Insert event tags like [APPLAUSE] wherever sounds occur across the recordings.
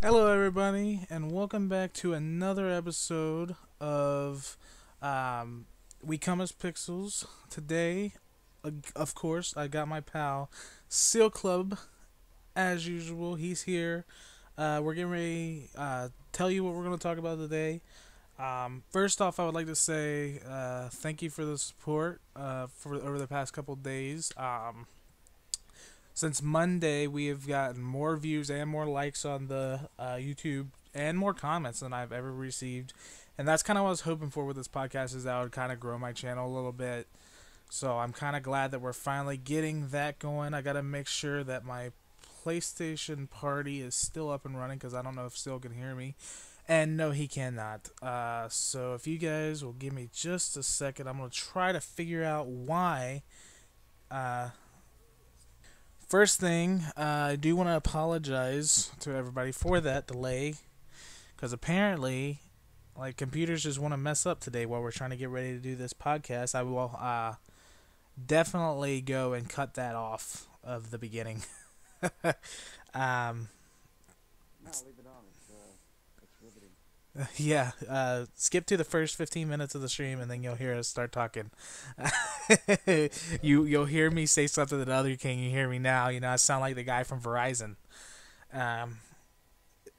Hello, everybody, and welcome back to another episode of um, We Come as Pixels. Today, of course, I got my pal Seal Club, as usual. He's here. Uh, we're getting ready uh, tell you what we're going to talk about today. Um, first off, I would like to say uh, thank you for the support uh, for over the past couple days. Um, since Monday, we have gotten more views and more likes on the uh, YouTube and more comments than I've ever received. And that's kind of what I was hoping for with this podcast is that I would kind of grow my channel a little bit. So I'm kind of glad that we're finally getting that going. I got to make sure that my PlayStation party is still up and running because I don't know if Still can hear me. And no, he cannot. Uh, so if you guys will give me just a second, I'm going to try to figure out why uh, First thing, uh, I do want to apologize to everybody for that delay, because apparently, like computers just want to mess up today while we're trying to get ready to do this podcast. I will uh, definitely go and cut that off of the beginning. [LAUGHS] um, No, leave it on. It's, uh, it's riveting. [LAUGHS] yeah, uh, skip to the first 15 minutes of the stream and then you'll hear us start talking. [LAUGHS] you you'll hear me say something that other king you hear me now. You know, I sound like the guy from Verizon. Um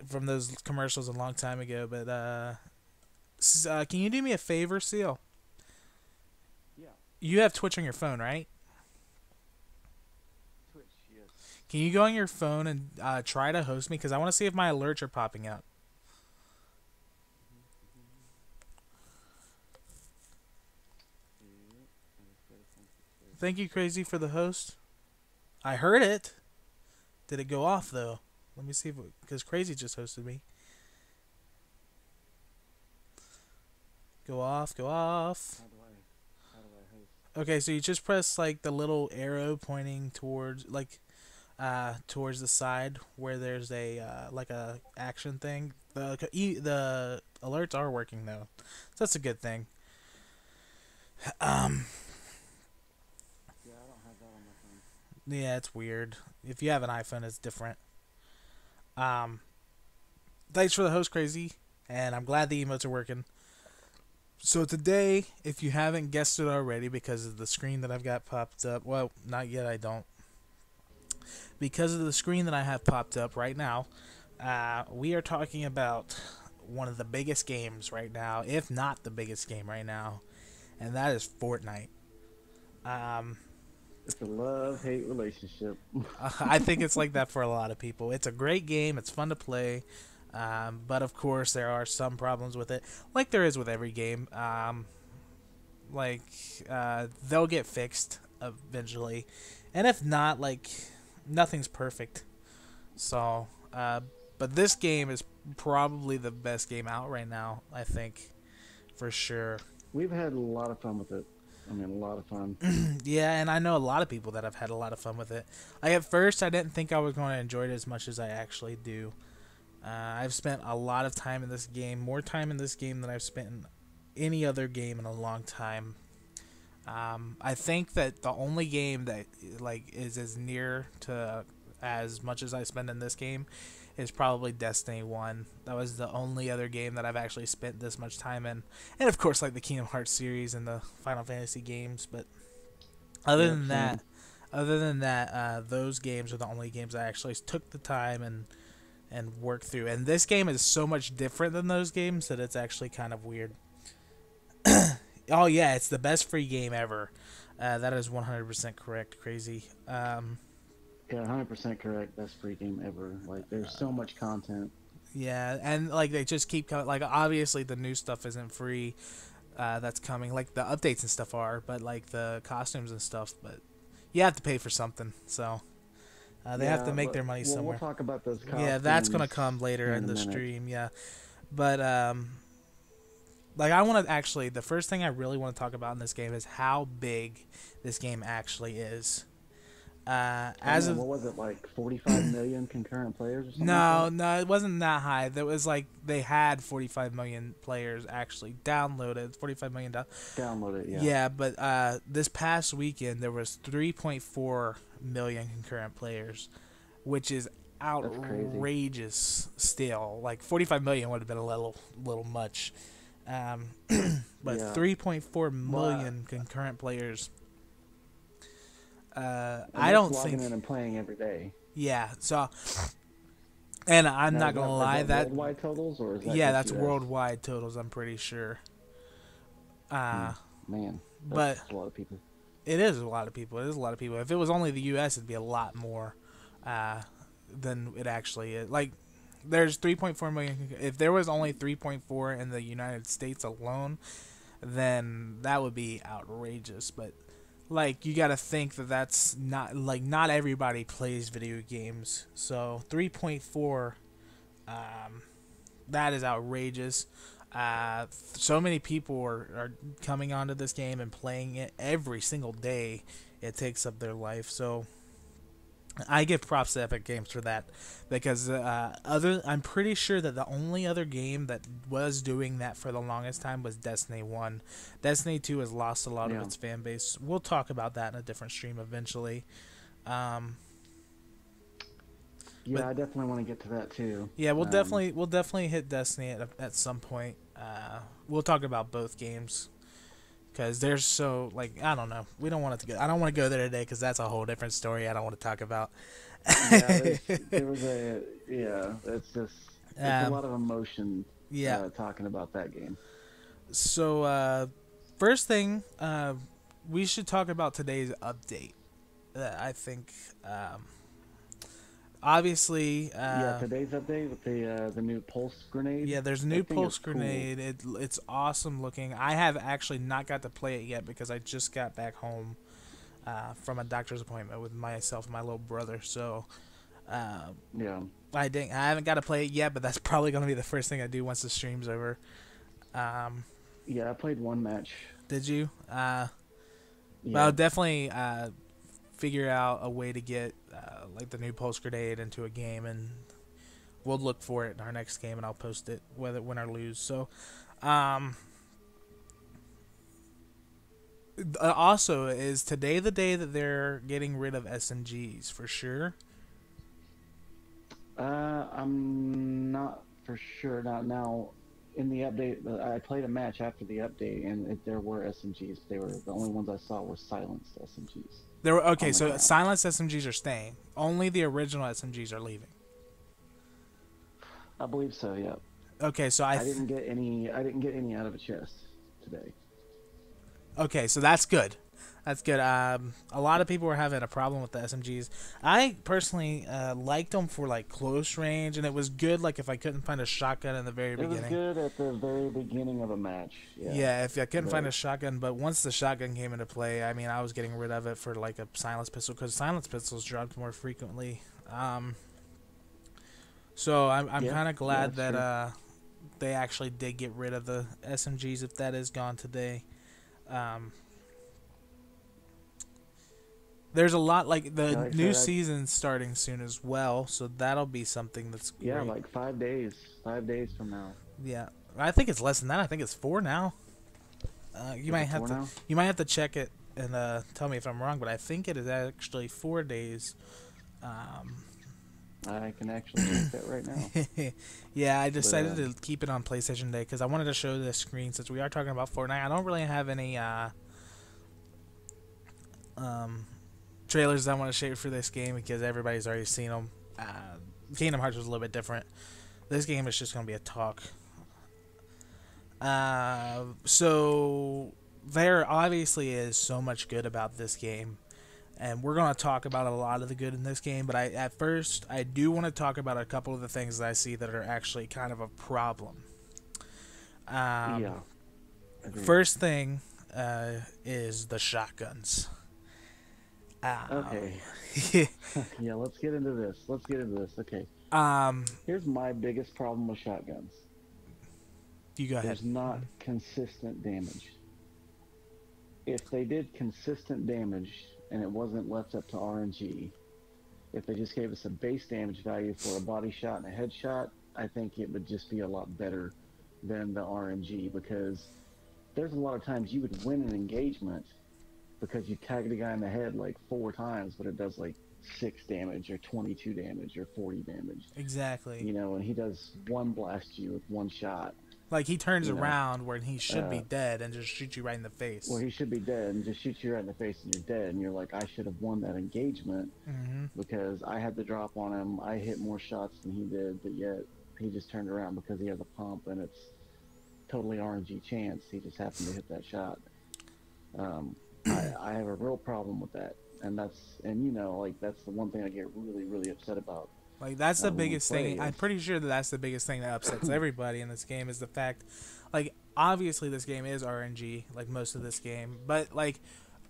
from those commercials a long time ago, but uh, uh can you do me a favor, Seal? Yeah. You have Twitch on your phone, right? Twitch, yes. Can you go on your phone and uh, try to host me? Because I want to see if my alerts are popping up. Yeah, and it's better from Twitch. Thank you, Crazy, for the host. I heard it. Did it go off though? Let me see if because Crazy just hosted me. Go off, go off. How do I, how do I host? Okay, so you just press like the little arrow pointing towards like uh towards the side where there's a uh, like a action thing. The e- the alerts are working though. So that's a good thing. Um Yeah, I don't have that on my phone. Yeah, it's weird. If you have an iPhone, it's different. Um, thanks for the host, crazy, and I'm glad the emotes are working. So today, if you haven't guessed it already, because of the screen that I've got popped up, well, not yet, I don't. Because of the screen that I have popped up right now, uh, we are talking about one of the biggest games right now, if not the biggest game right now, and that is Fortnite. Um, It's a love-hate relationship. Uh, [LAUGHS] I think it's like that for a lot of people. It's a great game. It's fun to play, um, but of course there are some problems with it, like there is with every game. Um, like uh, they'll get fixed eventually, and if not, like nothing's perfect. So, uh, but this game is probably the best game out right now. I think, for sure. We've had a lot of fun with it. I mean, a lot of fun. [CLEARS THROAT] Yeah, and I know a lot of people that have had a lot of fun with it. Like at first, I didn't think I was going to enjoy it as much as I actually do. Uh, I've spent a lot of time in this game, more time in this game than I've spent in any other game in a long time. Um, I think that the only game that like is as near to as much as I spend in this game is probably Destiny One. That was the only other game that I've actually spent this much time in, and of course, like the Kingdom Hearts series and the Final Fantasy games. But other Yeah, than that, other than that, uh, those games are the only games I actually took the time and and worked through. And this game is so much different than those games that it's actually kind of weird. [COUGHS] oh yeah, it's the best free game ever. Uh, that is 100% correct. Crazy. Um, Yeah, 100% correct. Best free game ever. Like, there's so much content. Yeah, and like they just keep coming. Like obviously the new stuff isn't free. Uh, that's coming. Like the updates and stuff are, but like the costumes and stuff. But you have to pay for something, so uh, they have to make their money somewhere. We'll talk about those yeah, that's gonna come later here in the minute. stream. Yeah, but um, like I want to actually the first thing I really want to talk about in this game is how big this game actually is. Uh, as of know, what was it like 45 [CLEARS THROAT] million concurrent players or something? no, like no, it wasn't that high. That was like they had 45 million players actually downloaded. 45 million down. that? download it. Yeah. Yeah, but uh, this past weekend there was 3.4 million concurrent players, which is outrageous still. Like 45 million would have been a little little much. Um, [CLEARS THROAT] but Yeah. 3.4 million concurrent players. Uh, I don't think. in and playing every day. Yeah. So, and I'm Now, not gonna that- is lie. That worldwide totals or is that yeah, that's US? worldwide totals. I'm pretty sure. Uh, Man, but a lot of people. It is a lot of people. It is a lot of people. If it was only the U.S., it'd be a lot more uh, than it actually is. Like, there's 3.4 million. If there was only 3.4 in the United States alone, then that would be outrageous. But like, you got to think that that's not like not everybody plays video games. So 3.4, um, that is outrageous. Uh, so many people are, are coming onto this game and playing it every single day. It takes up their life. So I give props to Epic Games for that because uh, other I'm pretty sure that the only other game that was doing that for the longest time was Destiny One. Destiny Two has lost a lot Yeah. of its fan base. We'll talk about that in a different stream eventually. Um, Yeah, but- I definitely want to get to that too. yeah, we'll Um, definitely we'll definitely hit Destiny at at some point. Uh, we'll talk about both games because there's so like I don't know. We don't want it to go. I don't want to go there today because that's a whole different story. I don't want to talk about. yeah, [LAUGHS] there was a yeah. It's just there's Um, a lot of emotion. yeah. uh, talking about that game. So uh, first thing, uh, we should talk about today's update. That I think um, obviously. Uh, yeah, today's update with the uh, the new pulse grenade. Yeah, there's a new pulse cool. grenade. It it's awesome looking. I have actually not got to play it yet because I just got back home uh, from a doctor's appointment with myself and my little brother. So uh, Yeah. I didn't. I haven't got to play it yet, but that's [LAUGHS] probably gonna be the first thing I do once the stream's over. Um, Yeah, I played one match. did you? Uh, Yeah. Well, definitely uh, figure out a way to get uh, like the new pulse grenade into a game, and we'll look for it in our next game, and I'll post it whether win or lose. So, um, uh, also is today the day that they're getting rid of SMGs for sure. Uh, I'm not for sure. Not now. In the update, uh, I played a match after the update, and it, there were SMGs. They were the only ones I saw were silenced SMGs. There were okay, oh the so ground. silenced SMGs are staying. Only the original SMGs are leaving. I believe so. Yeah. Okay, so I, I, didn't get any. I didn't get any out of a chest today. Okay, so that's good. That's good. Um, a lot of people were having a problem with the SMGs. I personally uh, liked them for like close range, and it was good. Like if I couldn't find a shotgun in the very beginning. It was good at the very beginning of a match. Yeah. Yeah. if I couldn't find a shotgun, but once the shotgun came into play, I mean, I was getting rid of it for like a silence pistol because silence pistols dropped more frequently. Um, so I'm I'm Yeah, kind of glad that's that uh, they actually did get rid of the SMGs if that is gone today. Um, there's a lot like the like new said, season's starting soon as well, so that'll be something that's Yeah, like five days. Five days from now. yeah. I think it's less than that. I think it's four now. Uh, you Is might have to now? you might have to check it and uh, tell me if I'm wrong, but I think it is actually four days. Um, I can actually check that right now. [LAUGHS] yeah, I decided uh, to keep it on PlayStation Day because I wanted to show the screen since we are talking about Fortnite. I don't really have any uh, um, trailers I want to share for this game because everybody's already seen them. Uh, Kingdom Hearts was a little bit different. This game is just going to be a talk. Uh, so there obviously is so much good about this game and we're going to talk about a lot of the good in this game but i at first i do want to talk about a couple of the things that i see that are actually kind of a problem um, yeah. First thing uh, is the shotguns Okay. [LAUGHS] yeah, let's get into this. Let's get into this. Okay. um Here's my biggest problem with shotguns. you go ahead There's not consistent damage. If they did consistent damage and it wasn't left up to RNG, if they just gave us a base damage value for a body shot and a headshot, I think it would just be a lot better than the RNG because there's a lot of times you would win an engagement because you tag the guy in the head like four times, but it does like six damage or 22 damage or 40 damage. Exactly. You know, and he does one blast you with one shot. Like he turns You know, around where he should be uh, dead and just shoots you right in the face. Well, he should be dead and just shoots you right in the face and you're dead. And you're like, I should have won that engagement hmm because I had the drop on him. I hit more shots than he did, but yet he just turned around because he has a pump and it's totally RNG chance. He just happened to hit that shot. Um, I, I have a real problem with that, and that's and you know like that's the one thing I get really really upset about. Like that's the uh, we biggest thing. play I'm pretty sure that that's the biggest thing that upsets [COUGHS] everybody in this game is the fact, like obviously this game is RNG, like most of this game, but like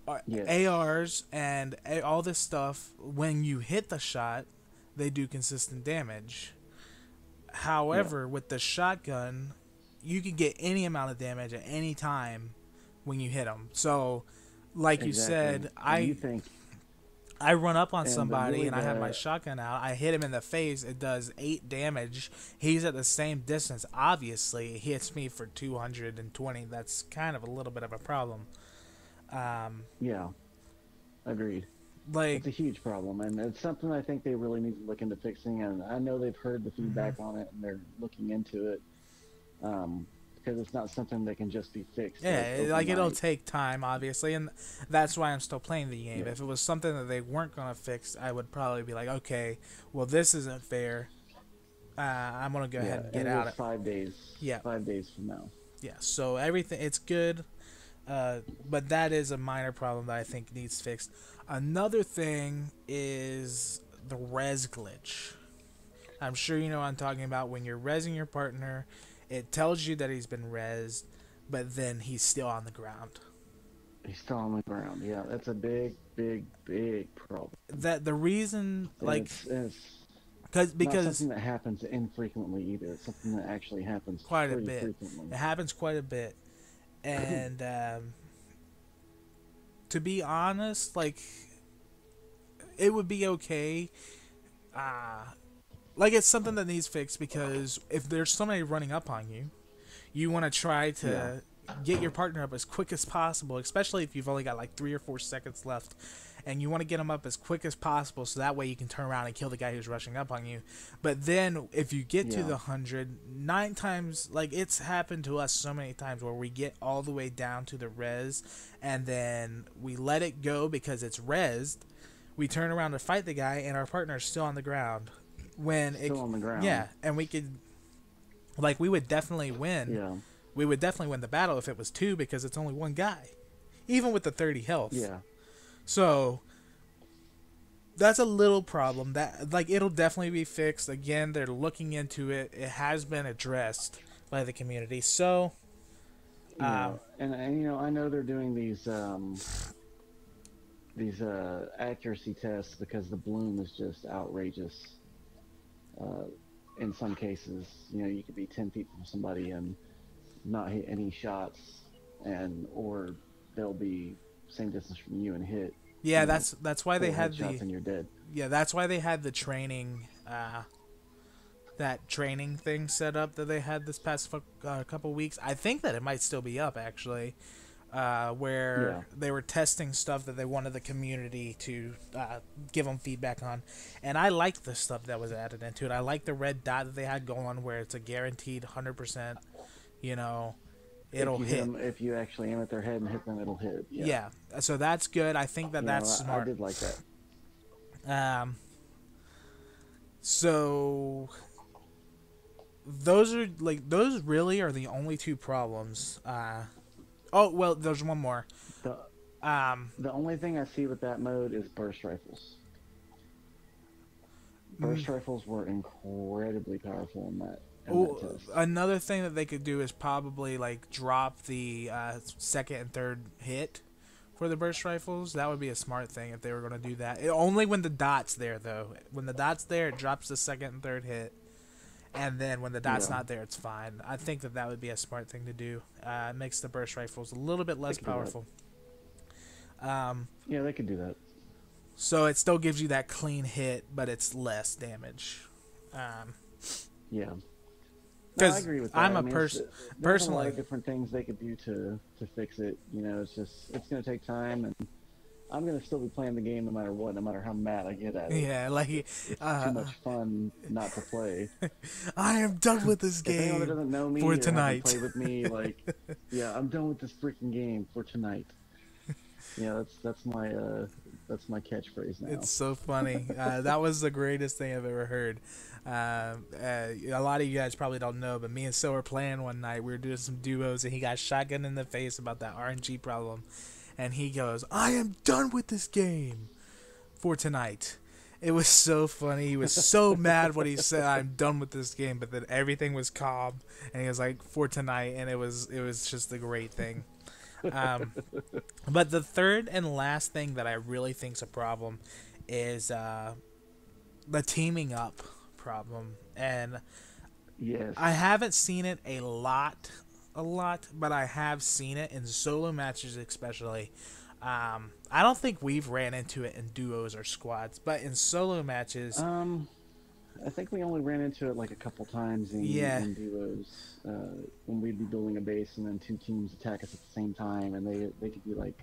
uh, Yes. ARs and a- all this stuff when you hit the shot, they do consistent damage. However, with the shotgun, you can get any amount of damage at any time when you hit them. So, like you Exactly. said, I you think I run up on And somebody and I have my shotgun out. I hit him in the face. It does eight damage. He's at the same distance. Obviously, he hits me for two hundred and twenty. That's kind of a little bit of a problem. Um, yeah, agreed. like It's a huge problem, and it's something I think they really need to look into fixing. And I know they've heard the feedback Mm-hmm. on it, and they're looking into it. Um, because it's not something that can just be fixed. yeah, like, it'll take time, obviously, and that's why I'm still playing the game. Yeah. If it was something that they weren't gonna fix, I would probably be like, okay, well this isn't fair. Uh, I'm gonna go yeah, ahead and get out it. five days. Yeah. five days from now. Yeah, so everything it's good, uh, but that is a minor problem that I think needs fixed. Another thing is the res glitch. I'm sure you know what I'm talking about. When you're resing your partner, it tells you that he's been resed, but then he's still on the ground. He's still on the ground. Yeah, that's a big, big, big problem. That the reason, like, it's, it's cause, not because something that happens infrequently either. It's something that actually happens Quite a bit. frequently. It happens quite a bit. And [CLEARS THROAT] um, to be honest, like it would be okay. Uh like it's something that needs fixed because if there's somebody running up on you, you want to try to get your partner up as quick as possible, especially if you've only got like 3 or 4 seconds left. And you want to get them up as quick as possible so that way you can turn around and kill the guy who's rushing up on you. But then if you get to the hundred, nine times, like it's happened to us so many times where we get all the way down to the res and then we let it go because it's resed. We turn around to fight the guy and our partner's still on the ground. When it, on the ground. yeah, and we could, like, we would definitely win. Yeah. We would definitely win the battle if it was two because it's only one guy, even with the 30 health. Yeah. So that's a little problem. That like it'll definitely be fixed. Again, they're looking into it. It has been addressed by the community. So Yeah, Um, and, and you know, I know they're doing these um, these uh, accuracy tests because the bloom is just outrageous. Uh, in some cases, you know, you could be ten feet from somebody and not hit any shots, and or they'll be same distance from you and hit. yeah, that's that's why they had the and you're dead. yeah that's why they had the training uh, that training thing set up that they had this past fu- uh, couple weeks. I think that it might still be up actually. Uh, where they were testing stuff that they wanted the community to uh, give them feedback on, and I liked the stuff that was added into it. I like the red dot that they had going, where it's a guaranteed hundred percent. You know, it'll if you hit. them, if you actually aim at their head and hit them, it'll hit. Yeah, Yeah. so that's good. I think that You that's know, smart. I did like that. Um. So those are like those really are the only two problems. Uh, oh well, there's one more. The Um, The only thing I see with that mode is burst rifles. Burst Mm. rifles were incredibly powerful in that, in oh, that another thing that they could do is probably like drop the uh, second and third hit for the burst rifles. That would be a smart thing if they were going to do that. It, only when the dot's there though. When the dot's there, it drops the second and third hit. And then when the dot's Yeah. not there, it's fine. I think that that would be a smart thing to do. Uh, it makes the burst rifles a little bit less could do that. powerful. Um, Yeah, they could do that. so it still gives you that clean hit, but it's less damage. Um, Yeah. No, I agree with that. I'm I a mean, a lot personally- of different things they could do to to fix it. You know, it's just it's going to take time, and I'm gonna still be playing the game no matter what, no matter how mad I get at it. Yeah, like It's uh, too much fun not to play. [LAUGHS] I am done with this If game. doesn't know me for tonight. played with me, [LAUGHS] like, yeah, I'm done with this freaking game for tonight. [LAUGHS] Yeah, that's that's my uh, that's my catchphrase now. It's so funny. Uh, that was the greatest thing I've ever heard. Uh, uh, a lot of you guys probably don't know, but me and Seal were playing one night. We were doing some duos, and he got shotgun in the face about that RNG problem. And he goes, I am done with this game for tonight. It was so funny. He was so [LAUGHS] mad when he said, "I'm done with this game," but then everything was calm, and he was like, "For tonight," and it was it was just a great thing. Um, [LAUGHS] but the third and last thing that I really think's a problem is uh, the teaming up problem, and yes. I haven't seen it a lot, a lot, but I have seen it in solo matches, especially. Um, I don't think we've ran into it in duos or squads, but in solo matches, Um, I think we only ran into it like a couple times in, Yeah. in duos uh, when we'd be building a base and then two teams attack us at the same time, and they they could be like,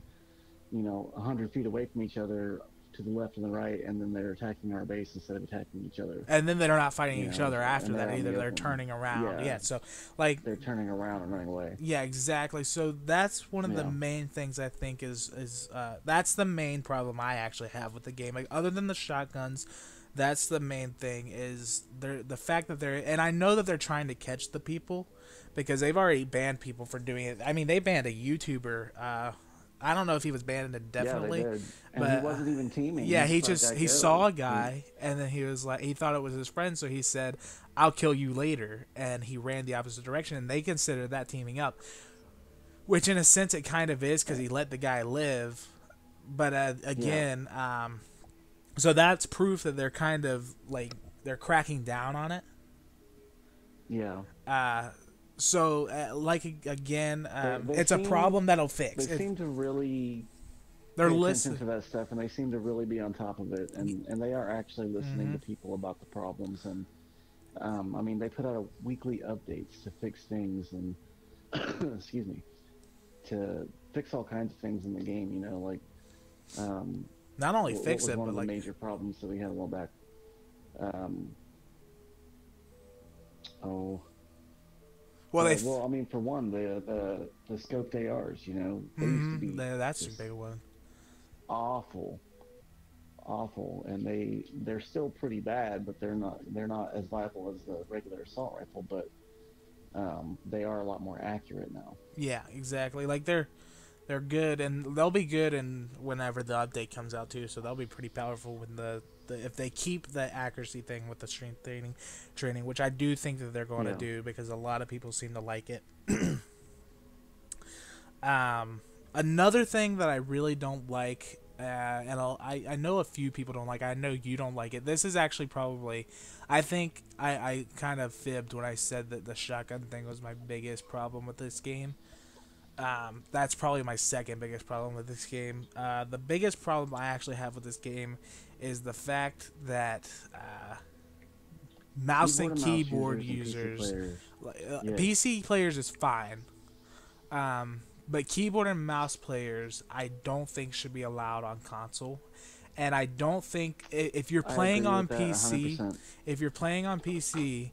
you know, a hundred feet away from each other to the left and the right, and then they're attacking our base instead of attacking each other. and then they're not fighting You each know, other after that either. the They're turning around. Yeah. Yeah. so like They're turning around and running away. Yeah, exactly. So that's one of the main things I think is is uh, that's the main problem I actually have with the game. Like other than the shotguns, that's the main thing is the fact that they're and I know that they're trying to catch the people because they've already banned people for doing it. I mean, they banned a YouTuber. Uh, I don't know if he was banned indefinitely. yeah, they did. And but, he wasn't even teaming. Yeah, he just just he saw a guy and then he was like he thought it was his friend, so he said, "I'll kill you later," and he ran the opposite direction, and they considered that teaming up, which in a sense it kind of is because he let the guy live, but uh, again, um, so that's proof that they're kind of like they're cracking down on it. Yeah, Uh, so uh, like again, um, they it's a problem that'll they fix. It, seem to really they're listening. to that stuff, and they seem to really be on top of it, and and they are actually listening Mm-hmm. to people about the problems, and um, I mean they put out weekly updates to fix things, and [COUGHS] excuse me, to fix all kinds of things in the game. You know, like um, Not only what, fix what it, but like major problems that we had a while back. Um, oh, well, uh, they. well, I mean, for one, the the the scoped ARs, you know, they used to Mhm, be yeah, that's a big one. awful, awful, and they they're still pretty bad, but they're not they're not as viable as the regular assault rifle, but um, they are a lot more accurate now. Yeah, exactly. Like they're they're good, and they'll be good, and whenever the update comes out too, so they'll be pretty powerful when the, the if they keep the accuracy thing with the strength training, training, which I do think that they're going Yeah. to do because a lot of people seem to like it. [CLEARS THROAT] um, another thing that I really don't like. Uh, and I'll, I I know a few people don't like. I know you don't like it. This is actually probably, I think I I kind of fibbed when I said that the shotgun thing was my biggest problem with this game. Um, that's probably my second biggest problem with this game. Uh, the biggest problem I actually have with this game is the fact that uh, mouse and keyboard users, PC players, uh, Yeah. PC players is fine, um, but keyboard and mouse players I don't think should be allowed on console. And I don't think if you're playing on PC, 100%. if you're playing on PC,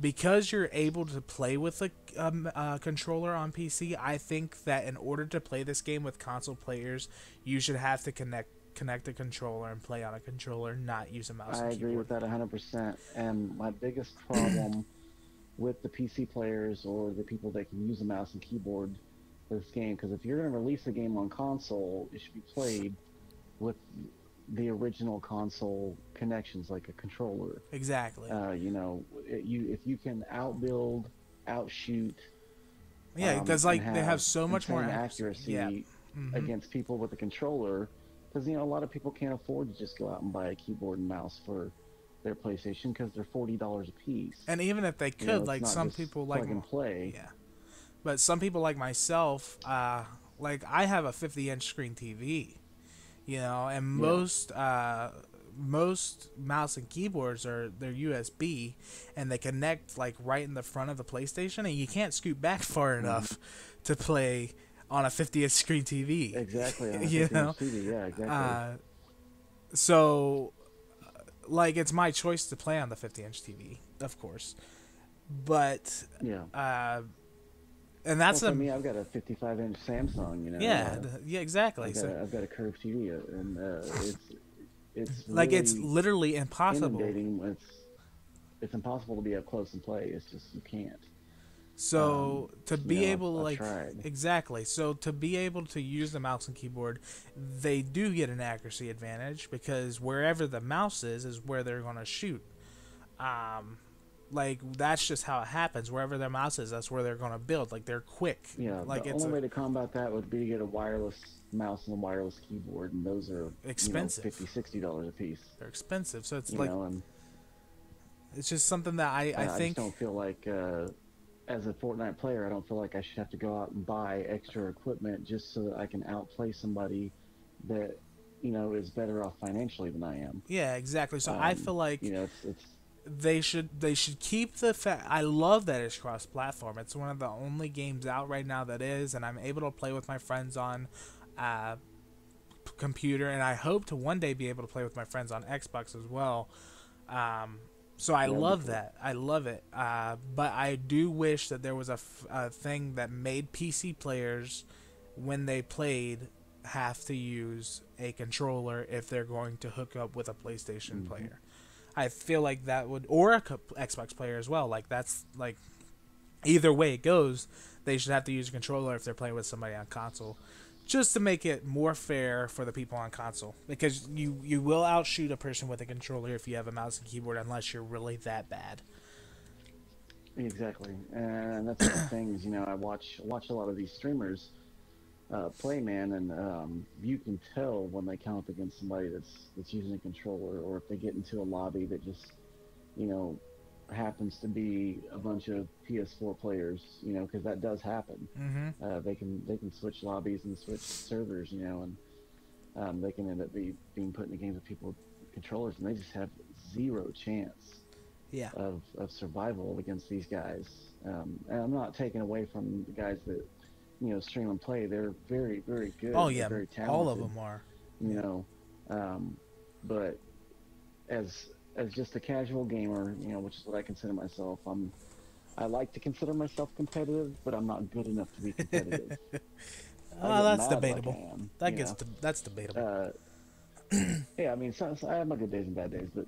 because you're able to play with a um, uh, controller on PC, I think that in order to play this game with console players, you should have to connect connect a controller and play on a controller, not use a mouse I agree keyboard. with that 100%. And my biggest problem [CLEARS THROAT] with the PC players or the people that can use a mouse and keyboard for this game, because if you're going to release a game on console, it should be played with the original console connections, like a controller. Exactly. Uh, you know, it, you if you can outbuild, outshoot, yeah, um, because and like they have so much more accuracy. accuracy Yeah. Mhm. against people with a controller because you know a lot of people can't afford to just go out and buy a keyboard and mouse for their PlayStation because they're forty dollars a piece. And even if they could, You know, like some people like and play. Yeah. But some people like myself, uh, like I have a 50 inch screen TV, you know, and Yeah. most uh, most mouse and keyboards are they're USB and they connect like right in the front of the PlayStation, and you can't scoot back far Mm-hmm. enough to play on a 50 inch screen TV. Exactly. [LAUGHS] You know? TV, Yeah, exactly. Uh, so, like, it's my choice to play on the 50 inch TV, of course. But, yeah. uh, and that's well, a me. I've got a 55 inch Samsung. You know. yeah, uh, yeah, exactly. I've got, So, a, I've got a curved TV, uh, and uh, it's it's like, it's literally impossible. It's it's impossible to be up close and play. It's just you can't. So Um, to be able to like exactly, so to be able to use the mouse and keyboard, they do get an accuracy advantage because wherever the mouse is is where they're going to shoot. Um, like that's just how it happens. Wherever their mouse is, that's where they're going to build. Like they're quick. Yeah, like the only a- way to combat that would be to get a wireless mouse and a wireless keyboard, and those are Expensive. you know, 50 dollars a piece. they're expensive. So it's You like know, it's just something that I I uh, think just don't feel like uh, as a Fortnite player, I don't feel like I should have to go out and buy extra equipment just so that I can outplay somebody that you know is better off financially than I am. yeah exactly. So I Um, feel like you know, it's it's they should they should keep the fact I love that it's cross platform. It's one of the only games out right now that is and I'm able to play with my friends on uh computer and I hope to one day be able to play with my friends on Xbox as well. Um so I That'd love that. I love it. Uh, but I do wish that there was a, f- a thing that made PC players, when they played, have to use a controller if they're going to hook up with a PlayStation Mhm. player. I feel like that would, or a co- Xbox player as well. Like that's like, either way it goes, they should have to use a controller if they're playing with somebody on console, just to make it more fair for the people on console. Because you you will outshoot a person with a controller if you have a mouse and keyboard, unless you're really that bad. Exactly, and that's the [COUGHS] things. You know, I watch watch a lot of these streamers uh, play, man, and um, you can tell when they come up against somebody that's that's using a controller, or if they get into a lobby that just, you know, happens to be a bunch of PS4 players. You know, because that does happen. Mm-hmm. Uh, they can they can switch lobbies and switch servers. You know, and um, they can end up be, being put in the games with people with controllers, and they just have zero chance Yeah. of, of survival against these guys. Um, and I'm not taking away from the guys that, you know, stream and play. They're very, very good. Oh yeah, very talented, all of them are. You know, um, but as as just a casual gamer, you know, which is what I consider myself, I'm. I like to consider myself competitive, but I'm not good enough to be competitive. [LAUGHS] Get that's mad like debatable. Am, That gets de- that's debatable. uh, [CLEARS THROAT] yeah, I mean, so, so I have my good days and bad days, but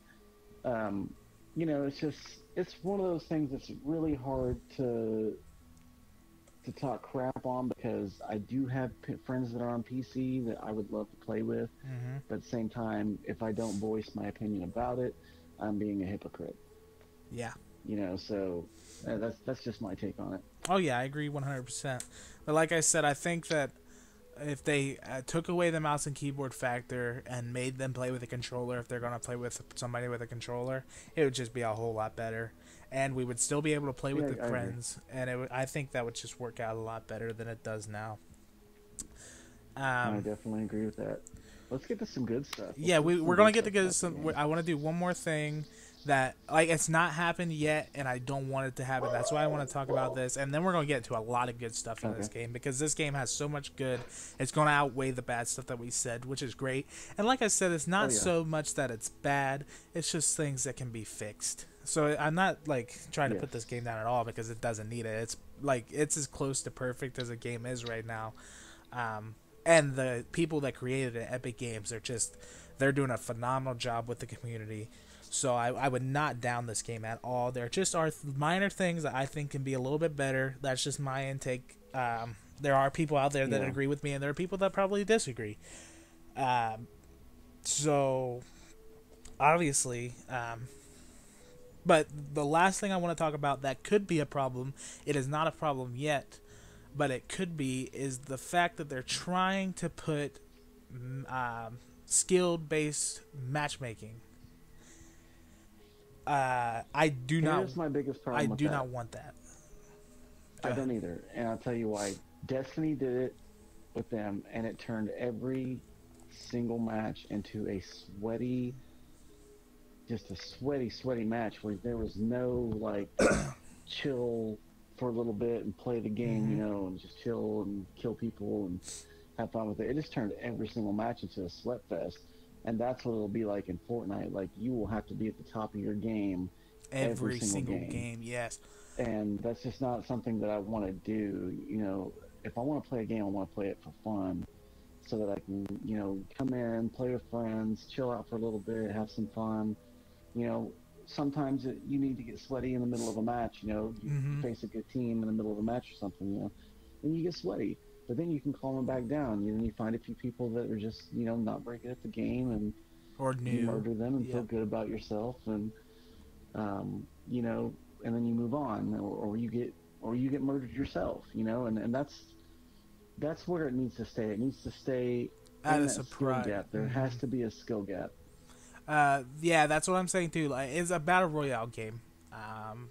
um, you know, it's just it's one of those things that's really hard to to talk crap on because I do have friends that are on PC that I would love to play with, hmm but at the same time, if I don't voice my opinion about it, I'm being a hypocrite. Yeah. You know, so uh, that's that's just my take on it. Oh yeah, I agree 100%. But like I said, I think that if they uh, took away the mouse and keyboard factor and made them play with a controller, if they're gonna play with somebody with a controller, it would just be a whole lot better, and we would still be able to play with the I agree. friends, and it would, I think that would just work out a lot better than it does now. I Um, definitely agree with that. Let's get to some good stuff. Let's yeah, we, we're gonna get to get some. game. I want to do one more thing that like it's not happened yet, and I don't want it to happen. That's why I want to talk about this, and then we're gonna get to a lot of good stuff in this game because this game has so much good. It's gonna outweigh the bad stuff that we said, which is great. And like I said, it's not Oh, yeah. so much that it's bad; it's just things that can be fixed. So I'm not like trying to put this game down at all because it doesn't need it. It's like it's as close to perfect as a game is right now. Um, and the people that created it, Epic Games, they're just they're doing a phenomenal job with the community. So I, I would not down this game at all. There just are th- minor things that I think can be a little bit better. That's just my intake. Um, there are people out there that Yeah. agree with me, and there are people that probably disagree. Um, so obviously, um, but the last thing I want to talk about that could be a problem. It is not a problem yet, but it could be is the fact that they're trying to put mm, um, skilled based matchmaking. Uh, I do not. Here's my biggest problem. I do that. not want that. I don't either, and I'll tell you why. Destiny did it with them, and it turned every single match into a sweaty, just a sweaty, sweaty match where there was no like [COUGHS] chill for a little bit and play the game, Mhm. you know, and just chill and kill people and have fun with it. It just turned every single match into a sweat fest. And that's what it'll be like in Fortnite. Like you will have to be at the top of your game Every, every single, single game. game. yes. and that's just not something that I want to do. You know, if I want to play a game, I want to play it for fun, so that I can, you know, come in, play with friends, chill out for a little bit, have some fun. You know, sometimes it, you need to get sweaty in the middle of a match. You know, you Mhm. face a good team in the middle of a match or something. You know, then you get sweaty, but then you can calm them back down. You know, you find a few people that are just, you know, not very good at the game and Or you new. murder them and Yeah. feel good about yourself and um, you know and then you move on or, or you get or you get murdered yourself you know and, and that's that's where it needs to stay it needs to stay At a surprise. gap there has to be a skill gap Uh, yeah, that's what I'm saying too. Like, it's a battle royale game. Um,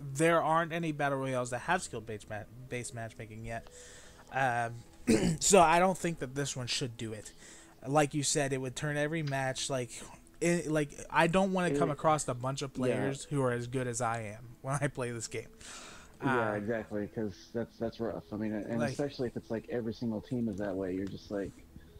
there aren't any battle royales that have skill based ma- based matchmaking yet. Um, [CLEARS THROAT] so I don't think that this one should do it. Like you said, it would turn every match like. It, like I don't want to come across a bunch of players who are as good as I am when I play this game. yeah Uh, exactly because that's that's rough i mean and Like- especially if it's like every single team is that way you're just like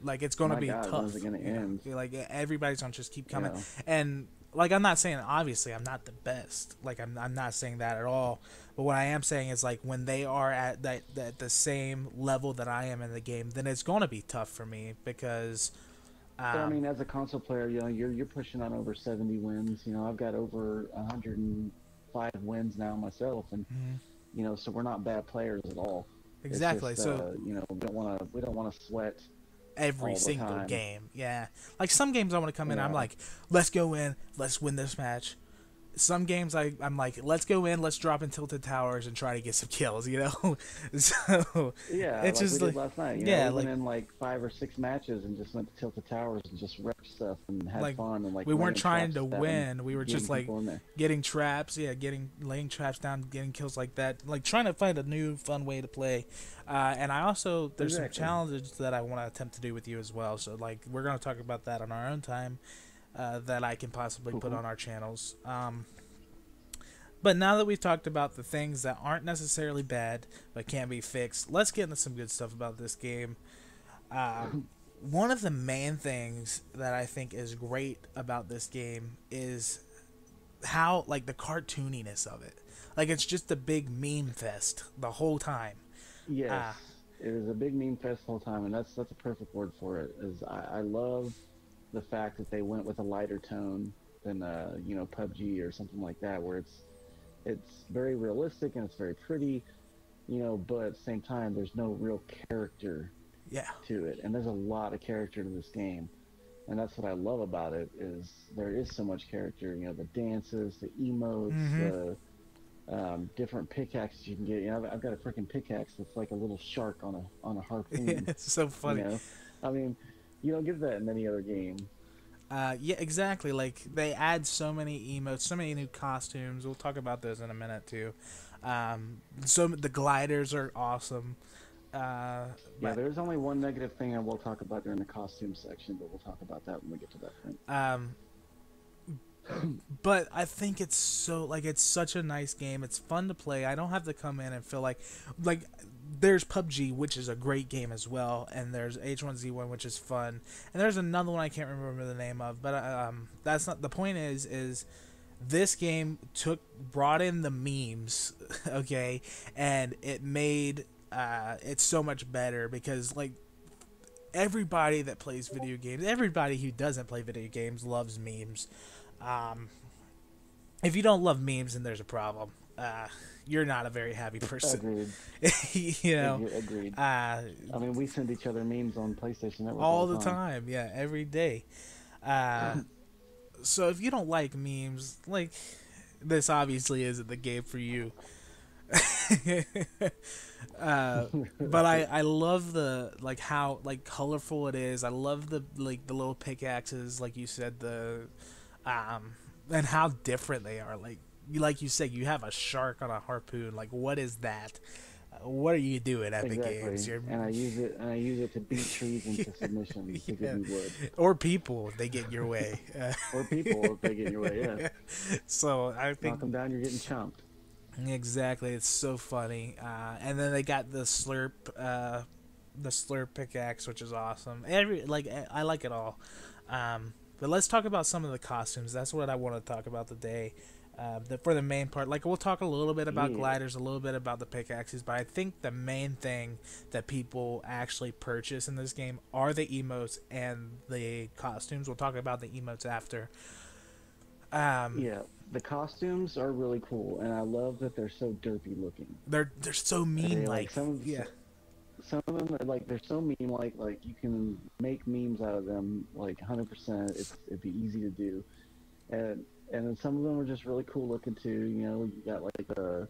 Like it's gonna My be God, tough. when's it you know? end? Like everybody's gonna just keep coming. know. And like I'm not saying obviously I'm not the best. Like I'm I'm not saying that at all. But what I am saying is like when they are at that, that the same level that I am in the game, then it's gonna be tough for me because. Um, But I mean, as a console player, you know, you're you're pushing on over 70 wins. You know, I've got over 105 wins now myself, and Mhm. you know, so we're not bad players at all. Exactly. just, so uh, you know, we don't want to we don't want to sweat. Every single time. game. Yeah. Like some games I want to come in, I'm like, let's go in, let's win this match. Some games I, I'm like, let's go in, let's drop in tilted towers and try to get some kills, you know? [LAUGHS] so Yeah, It's like just like- last night. You yeah, know, we like- went in like five or six matches and just went to Tilted Towers and just wrecked stuff and had Like, fun and like we weren't trying to win. We were just like people in there. getting traps, yeah, getting laying traps down, getting kills like that, like trying to find a new fun way to play. Uh, and I also there's Exactly. some challenges that I want to attempt to do with you as well. So like we're gonna talk about that on our own time uh, that I can possibly put on our channels. Um, but now that we've talked about the things that aren't necessarily bad but can be fixed, let's get into some good stuff about this game. Um, one of the main things that I think is great about this game is how like the cartooniness of it. Like it's just a big meme fest the whole time. Yes, Ah. it was a big meme fest the whole time, and that's that's a perfect word for it. Is I, I love the fact that they went with a lighter tone than uh, you know PUBG or something like that, where it's it's very realistic and it's very pretty, you know, but at the same time, there's no real character Yeah. to it, and there's a lot of character to this game, and that's what I love about it. Is there is so much character, you know, the dances, the emotes, Mhm. the um, different pickaxes you can get. You know, I've, I've got a freaking pickaxe that's like a little shark on a on a harpoon. [LAUGHS] it's so funny. You know? I mean, you don't get that in any other game. Uh, yeah, exactly. Like they add so many emotes, so many new costumes. We'll talk about those in a minute too. Um, so the gliders are awesome. Uh, Yeah, there's only one negative thing I will talk about during the costume section, but we'll talk about that when we get to that point. Um, but I think it's so like it's such a nice game. It's fun to play. I don't have to come in and feel like like there's PUBG, which is a great game as well, and there's H1Z1, which is fun, and there's another one I can't remember the name of. But um, that's not the point. Is is this game took brought in the memes, [LAUGHS] okay, and it made uh, it so much better because like everybody that plays video games, everybody who doesn't play video games loves memes. Um, if you don't love memes, then there's a problem. Uh, you're not a very happy person. Agreed. [LAUGHS] you know, Agreed. Uh, I mean, we send each other memes on PlayStation Network all the time. Yeah, every day. Uh, [CLEARS THROAT] so if you don't like memes, like this obviously isn't the game for you. [LAUGHS] uh, [LAUGHS] but I I love the like how like colorful it is. I love the like the little pickaxes, like you said the, um, and how different they are. Like like you said, you have a shark on a harpoon. Like what is that? Uh, what are you doing, Epic Exactly. Games? You're, And I use it. And I use it to beat trees into [LAUGHS] submission to Yeah. give wood, or people if they get your way. [LAUGHS] Or people if they get in your way. Yeah, [LAUGHS] so I think knock them down. You're getting chumped. Exactly, it's so funny. Uh, and then they got the slurp, uh, the slurp pickaxe, which is awesome. Every like I like it all. Um, but let's talk about some of the costumes. That's what I want to talk about today. Uh, the, for the main part, like we'll talk a little bit about Yeah. gliders, a little bit about the pickaxes, but I think the main thing that people actually purchase in this game are the emotes and the costumes. We'll talk about the emotes after. Um, Yeah, the costumes are really cool, and I love that they're so derpy looking. they're they're so mean, like, some of yeah. some of them are like they're so meme like like you can make memes out of them like 100 percent it's it'd be easy to do and and then some of them are just really cool looking too you know you got like the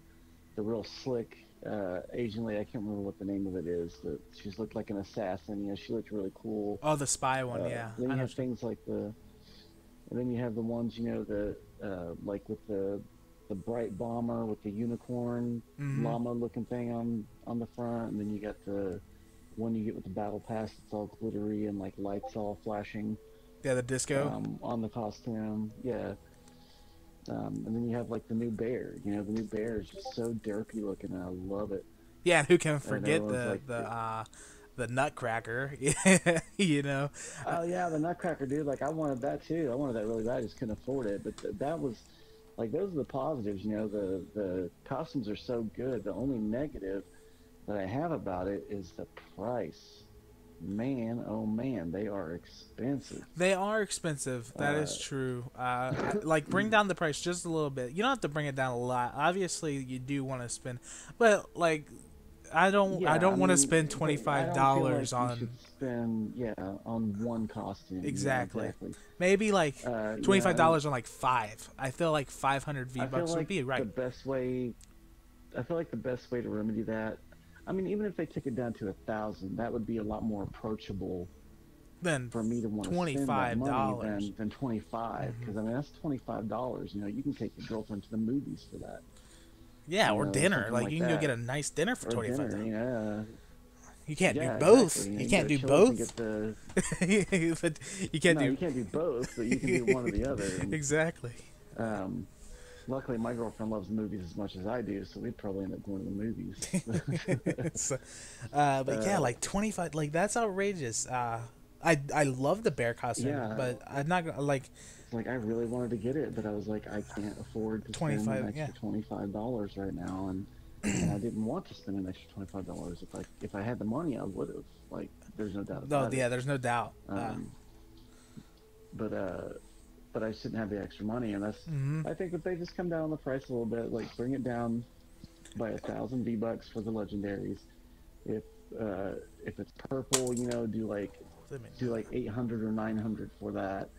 the real slick uh asian lady i can't remember what the name of it is but she's looked like an assassin you know she looked really cool Oh, the spy one, Uh, yeah. then you know- have things like the and then you have the ones you know the uh like with the the bright bomber with the unicorn Mhm. llama looking thing on on the front and then you got the one you get with the battle pass it's all glittery and like lights all flashing yeah, the disco. um, on the costume yeah um, and then you have like the new bear. You know the new bear is just so derpy looking and i love it. Yeah, and who can forget the like- the uh, the Nutcracker? [LAUGHS] you know, oh yeah the nutcracker dude. Like i wanted that too. I wanted that really bad. I just couldn't afford it. But th- that was like those are the positives you know? The the costumes are so good. The only negative that i have about it is the price man oh man they are expensive they are expensive. That is Uh, true. Uh, [LAUGHS] like bring down the price just a little bit. You don't have to bring it down a lot. Obviously, you do want to spend, but like, I don't. Yeah, I don't want to spend twenty I five dollars like on spend yeah on one costume yeah, Exactly. exactly. maybe like Uh, twenty five yeah, dollars on like five. I feel like five hundred V I bucks like would be right. the best way. I feel like the best way to remedy that. I mean, even if they took it down to a thousand, that would be a lot more approachable than for me to want to spend that money 25. than, than twenty Mm-hmm. Because I mean, that's twenty five dollars. You know, you can take your girlfriend to the movies for that, yeah, you or know, dinner. Like, like you can go get a nice dinner for twenty five dollars. You You can't yeah, do both. exactly. You can can't do to Chili's and both. The, [LAUGHS] but you can't no, do you can't do both, but you can do one or the other. [LAUGHS] And, exactly. Um, luckily, my girlfriend loves movies as much as I do, so we'd probably end up going to the movies. [LAUGHS] So, uh, but yeah, Uh, like twenty five, like that's outrageous. Uh, I I love the bear costume, Yeah. but I'm not gonna like. like I really wanted to get it, but I was like, I can't afford to 25, spend an yeah. extra twenty five dollars right now, and, and I didn't want to spend an extra twenty five dollars. If I if I had the money, I would have. Like, there's no doubt No, about yeah, it. there's no doubt. Um, but uh, but I shouldn't have the extra money, and that's. mhm. I think if they just come down on the price a little bit, like bring it down by a thousand V bucks for the legendaries. If uh, if it's purple, you know, do like do like 800 or 900 for that.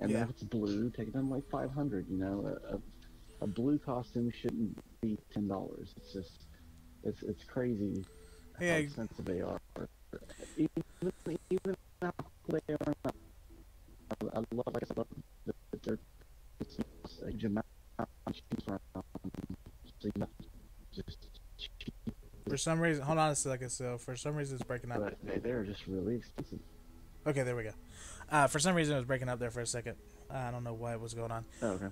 And Yeah. then if it's blue, take it down like 500. You know, a, a, blue costume shouldn't be ten dollars. It's just, it's it's crazy how Yeah. expensive they are. Even even how they are I love like I love the, the dirt. It's a huge amount from. So you just For some reason, hold on a second. So for some reason, it's breaking up. but they're just really expensive. Okay, there we go. Uh, for some reason, it was breaking up there for a second. I don't know what was going on. Oh, okay.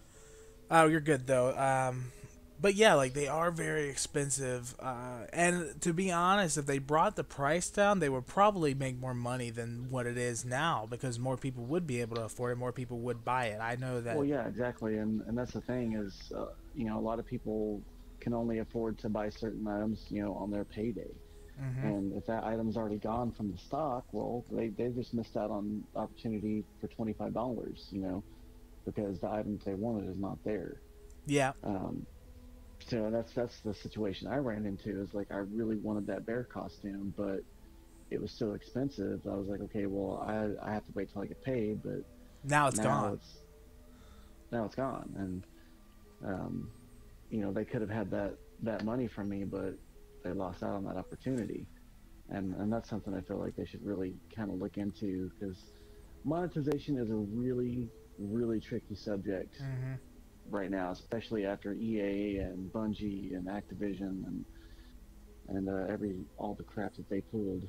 Oh, you're good though. Um, but yeah, like they are very expensive. Uh, and to be honest, if they brought the price down, they would probably make more money than what it is now because more people would be able to afford it. More people would buy it. I know that. Well, yeah, exactly, and and that's the thing is, uh, you know, a lot of people can only afford to buy certain items, you know, on their payday, Mhm. and if that item's already gone from the stock, well, they they just missed out on opportunity for twenty five dollars, you know, because the item they wanted is not there. Yeah. Um, so that's that's the situation I ran into. Is like I really wanted that bear costume, but it was so expensive. I was like, okay, well, I I have to wait till I get paid, but Now it's now gone. It's, now it's gone, and um, you know they could have had that that money from me, but they lost out on that opportunity, and and that's something I feel like they should really kind of look into because monetization is a really really tricky subject hmm right now, especially after EA and Bungie and Activision and and uh, every all the crap that they pulled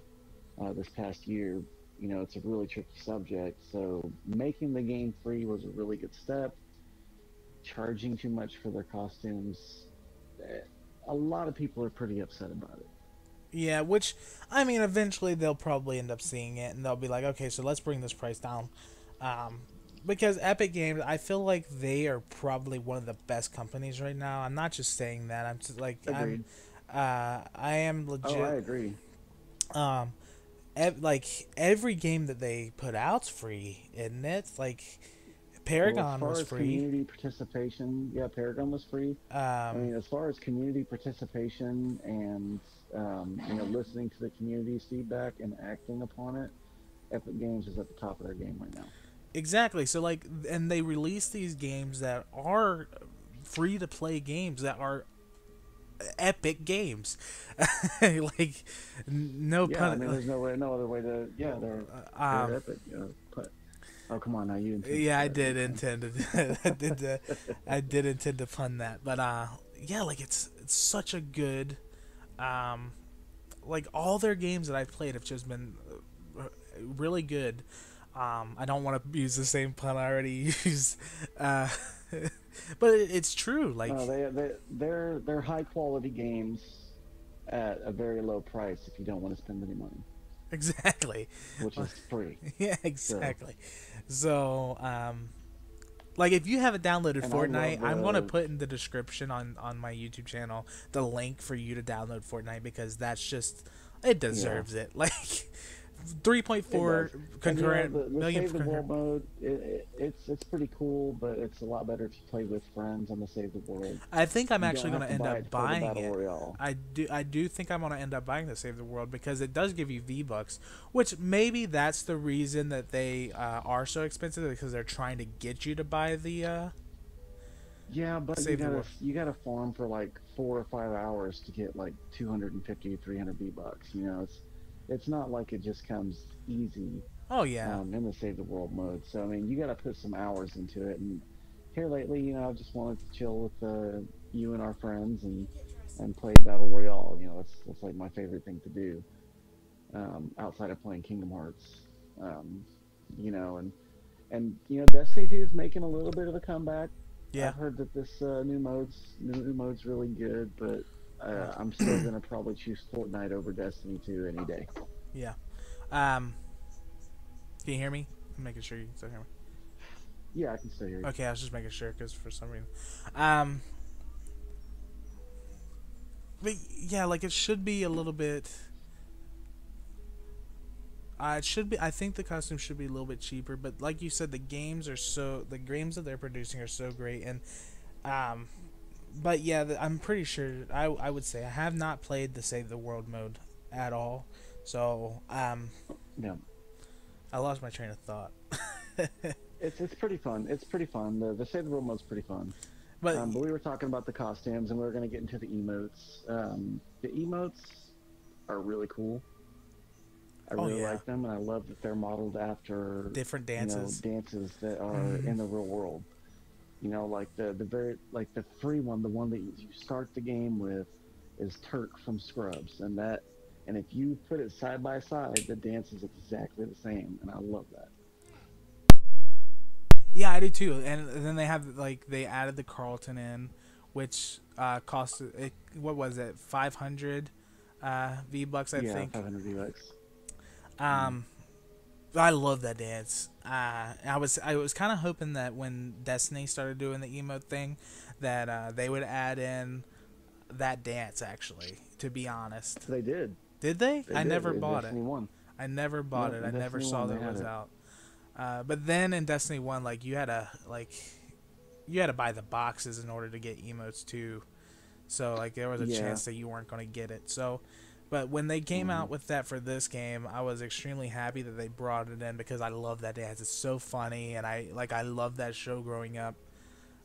uh, this past year. You know, it's a really tricky subject. So making the game free was a really good step. Charging too much for their costumes a lot of people are pretty upset about it. Yeah, which I mean, eventually they'll probably end up seeing it and they'll be like, okay, so let's bring this price down. Um, because Epic Games, I feel like they are probably one of the best companies right now. I'm not just saying that. I'm just like Agreed. I'm, uh, I am legit. Oh, I agree. Um, ev- like every game that they put out's free, isn't it? Like Paragon well, as far was as free. community participation, yeah, Paragon was free. Um, I mean, as far as community participation and um, you know listening to the community's feedback and acting upon it, Epic Games is at the top of their game right now. Exactly. So like, and they release these games that are free to play games that are epic games. [LAUGHS] like, no Yeah, I pun. mean, there's no way, no other way to. Yeah, they're, um, they're epic. You know, but, oh, come on now, you. intended yeah, I did intend to. [LAUGHS] I did. To, I did intend to pun that, but uh, yeah, like it's it's such a good, um, like all their games that I've played have just been uh, really good. Um, I don't want to use the same pun I already [LAUGHS] used, uh, [LAUGHS] but it, it's true. Like, No, they, they, they're they're high quality games at a very low price if you don't want to spend any money, exactly. which is [LAUGHS] free. Yeah, exactly. So, um, like if you haven't downloaded And Fortnite, I'm gonna put in the description on on my YouTube channel the link for you to download Fortnite because that's just it deserves it. Like 3.4 It does. concurrent you know, the, the million save the concurrent. world mode, it, it, it's it's pretty cool, but it's a lot better if you play with friends on the save the world. I think I'm You actually gonna end buy up buying it. Royale. I do I do think I'm gonna end up buying the Save the World because it does give you V Bucks, which maybe that's the reason that they uh, are so expensive because they're trying to get you to buy the. Uh, Yeah, but Save you gotta you gotta farm for like four or five hours to get like 250, 300 V bucks. You know, it's it's not like it just comes easy oh yeah, um, in the save the world mode. So I mean, you gotta put some hours into it. And here lately, you know, I just wanted to chill with uh, you and our friends and and play battle royale. You know, that's that's like my favorite thing to do um, outside of playing Kingdom Hearts. Um, you know, and and you know, Destiny 2 is making a little bit of a comeback. yeah. I've heard that this uh, new mode's new, new mode's really good, but uh, I'm still gonna probably choose Fortnite over Destiny 2 any day. Yeah. Um, can you hear me? I'm making sure you can still hear me. Yeah, I can still hear you. Okay, I was just making sure because for some reason, um, but yeah, like it should be a little bit. Uh, it should be. I think the costume should be a little bit cheaper, but like you said, the games are so the games that they're producing are so great, and um, but yeah, I'm pretty sure I I would say I have not played the Save the World mode at all, so um, Yeah. I lost my train of thought. [LAUGHS] It's it's pretty fun. It's pretty fun. The the save the world mode's pretty fun. but Um, but we were talking about the costumes, and we were gonna get into the emotes. Um, the emotes are really cool. I Oh, really yeah. like them, and I love that they're modeled after different you know, dances. dances that are Mhm. in the real world. You know, like the the very like the free one, the one that you start the game with, is Turk from Scrubs, and that, and if you put it side by side, the dance is exactly the same, and I love that. Yeah, I do too. And then they have like they added the Carlton in, which uh, cost it, what was it five hundred uh, V bucks I yeah, think. 500 V-Bucks. Um, I love that dance. Uh, I was I was kind of hoping that when Destiny started doing the emote thing, that uh, they would add in that dance. Actually, to be honest, They did. did they? They I did never in bought Destiny it. I never bought it. I never saw that it was it. out. Uh, but then in Destiny One, like you had to like you had to buy the boxes in order to get emotes too. So like there was a Yeah. chance that you weren't going to get it. So, but when they came Mhm. out with that for this game, I was extremely happy that they brought it in because I love that dance. It's so funny, and I like I love that show growing up.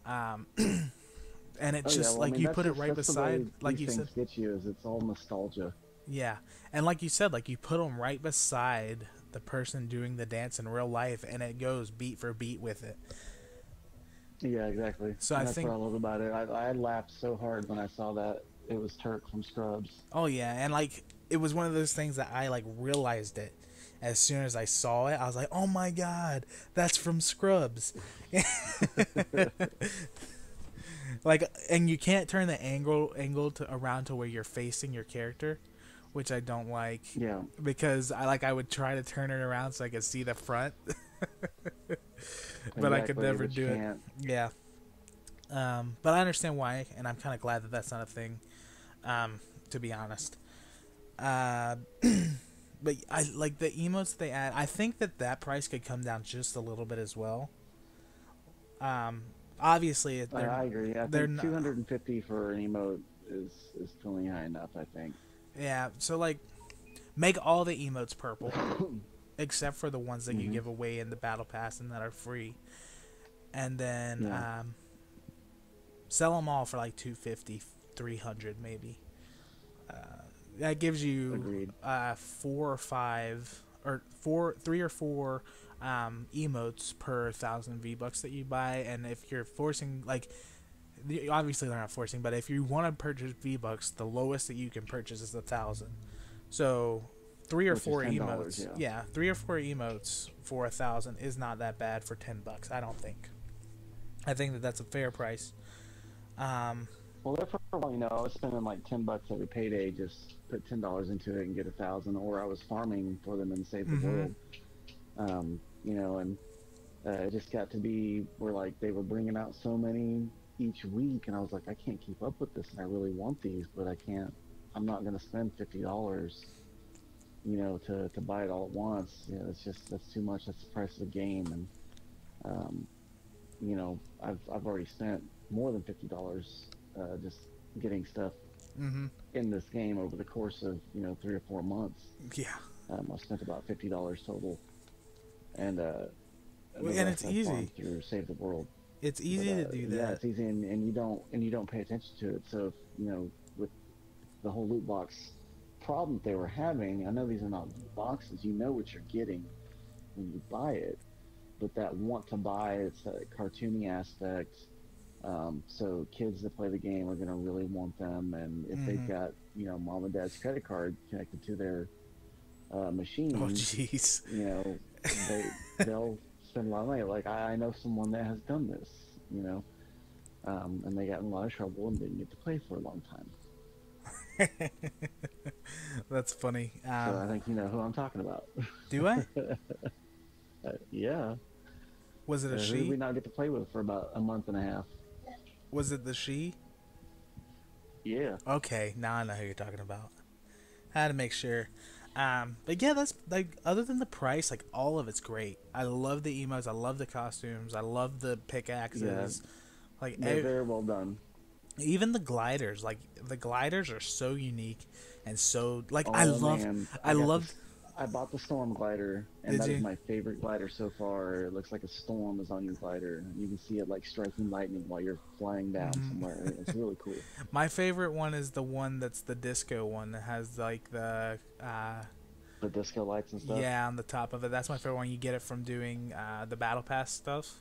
Um, [CLEARS THROAT] and it's Oh, yeah, just well, I like mean, you put it right that's the way beside, like you said, things get you is it's all nostalgia. yeah, and like you said, like you put them right beside the person doing the dance in real life, and it goes beat for beat with it. Yeah, exactly. So And I that's think- what I love about it. I, I laughed so hard when I saw that it was Turk from Scrubs. Oh yeah, and like it was one of those things that I like realized it as soon as I saw it. I was like, "Oh my god, that's from Scrubs." [LAUGHS] like, and you can't turn the angle angle to around to where you're facing your character, which I don't like Yeah. because I like I would try to turn it around so I could see the front, [LAUGHS] but I could never do it. can't. Yeah. Um, but I understand why, and I'm kind of glad that that's not a thing. Um, to be honest. Uh, [CLEARS THROAT] but I like the emotes they add. I think that that price could come down just a little bit as well. Um, obviously, I, they're, I agree. I they're think 250 for an emote is is feeling high enough. I think. yeah. So like, make all the emotes purple, [COUGHS] except for the ones that you Mhm. give away in the battle pass and that are free, and then Yeah. um, sell them all for like 250 300 maybe. Uh, that gives you uh, four or five or four, three or four um, emotes per thousand V bucks that you buy, and if you're forcing like, obviously they're not forcing, but if you want to purchase V bucks, the lowest that you can purchase is a thousand. So three or Which four $10, emotes, yeah. three or four emotes for a thousand is not that bad for ten bucks. I don't think. I think that that's a fair price. Um, Well, there for a while, you know, I was spending like 10 bucks every payday, just put ten dollars into it and get a thousand, or I was farming for them and save the Mhm. world. Um, you know, and uh, it just got to be where like they were bringing out so many each week, and I was like, I can't keep up with this, and I really want these, but I can't. I'm not going to spend fifty dollars, you know, to to buy it all at once. You know, it's just that's too much. That's the price of the game, and um, you know, I've I've already spent more than fifty dollars uh, just getting stuff hmm in this game over the course of you know three or four months. yeah. Um, I spent about fifty dollars total, and uh, Well, and it's I easy. through Save the World. It's easy But, to uh, do Yeah, it's easy, and, and you don't and you don't pay attention to it. So if, you know, with the whole loot box problem they were having, I know these are not boxes. You know what you're getting when you buy it, but that want to buy, it's that cartoony aspect. Um, so kids that play the game are going to really want them, and if Mhm. they've got you know mom and dad's credit card connected to their uh, machine, Oh jeez. you know, they [LAUGHS] they'll spend a lot of money. Like I, I know someone that has done this, you know, um, and they got in a lot of trouble and didn't get to play for a long time. [LAUGHS] That's funny. So I Um, think you know who I'm talking about. do I? [LAUGHS] Uh, yeah, Was it uh, a who did we she? not get to play with for about a month and a half? Was it the she? Yeah, Okay, now I know who you're talking about. I had to make sure. Um, but yeah, that's like other than the price, like all of it's great. I love the emotes. I love the costumes. I love the pickaxes. Yeah. Like they're ev- very well done. even the gliders. Like the gliders are so unique and so like I Oh, love. man, I loved- this- I bought the storm glider, and Did that is you? my favorite glider so far. It looks like a storm is on your glider. You can see it like striking lightning while you're flying down Mhm. somewhere. It's really [LAUGHS] cool. My favorite one is the one that's the disco one that has like the uh, The disco lights and stuff. Yeah, on the top of it. That's my favorite one. You get it from doing uh, the battle pass stuff.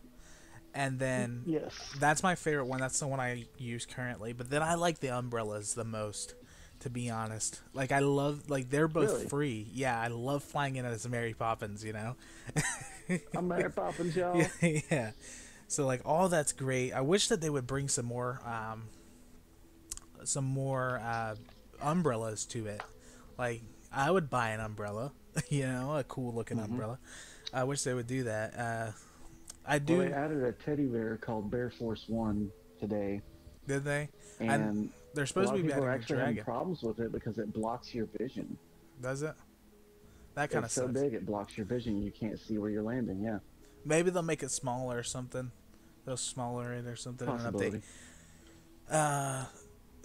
And then Yes. that's my favorite one. That's the one I use currently. But then I like the umbrellas the most, to be honest. Like I love like they're both Really? free. Yeah, I love flying in as Mary Poppins, you know? I'm Mary [LAUGHS] Poppins, y'all. yeah, yeah. So like all that's great. I wish that they would bring some more um some more uh umbrellas to it. Like I would buy an umbrella, [LAUGHS] you know, a cool looking Mhm. umbrella. I wish they would do that. Uh I do Well, they added a teddy bear called Bear Force One today, did they? and They're supposed to be People are actually having problems with it because it blocks your vision. Does it? That kind of so sucks. big it blocks your vision. You can't see where you're landing. Yeah, Maybe they'll make it smaller or something. They'll smaller it or something in an update. possibility. Uh,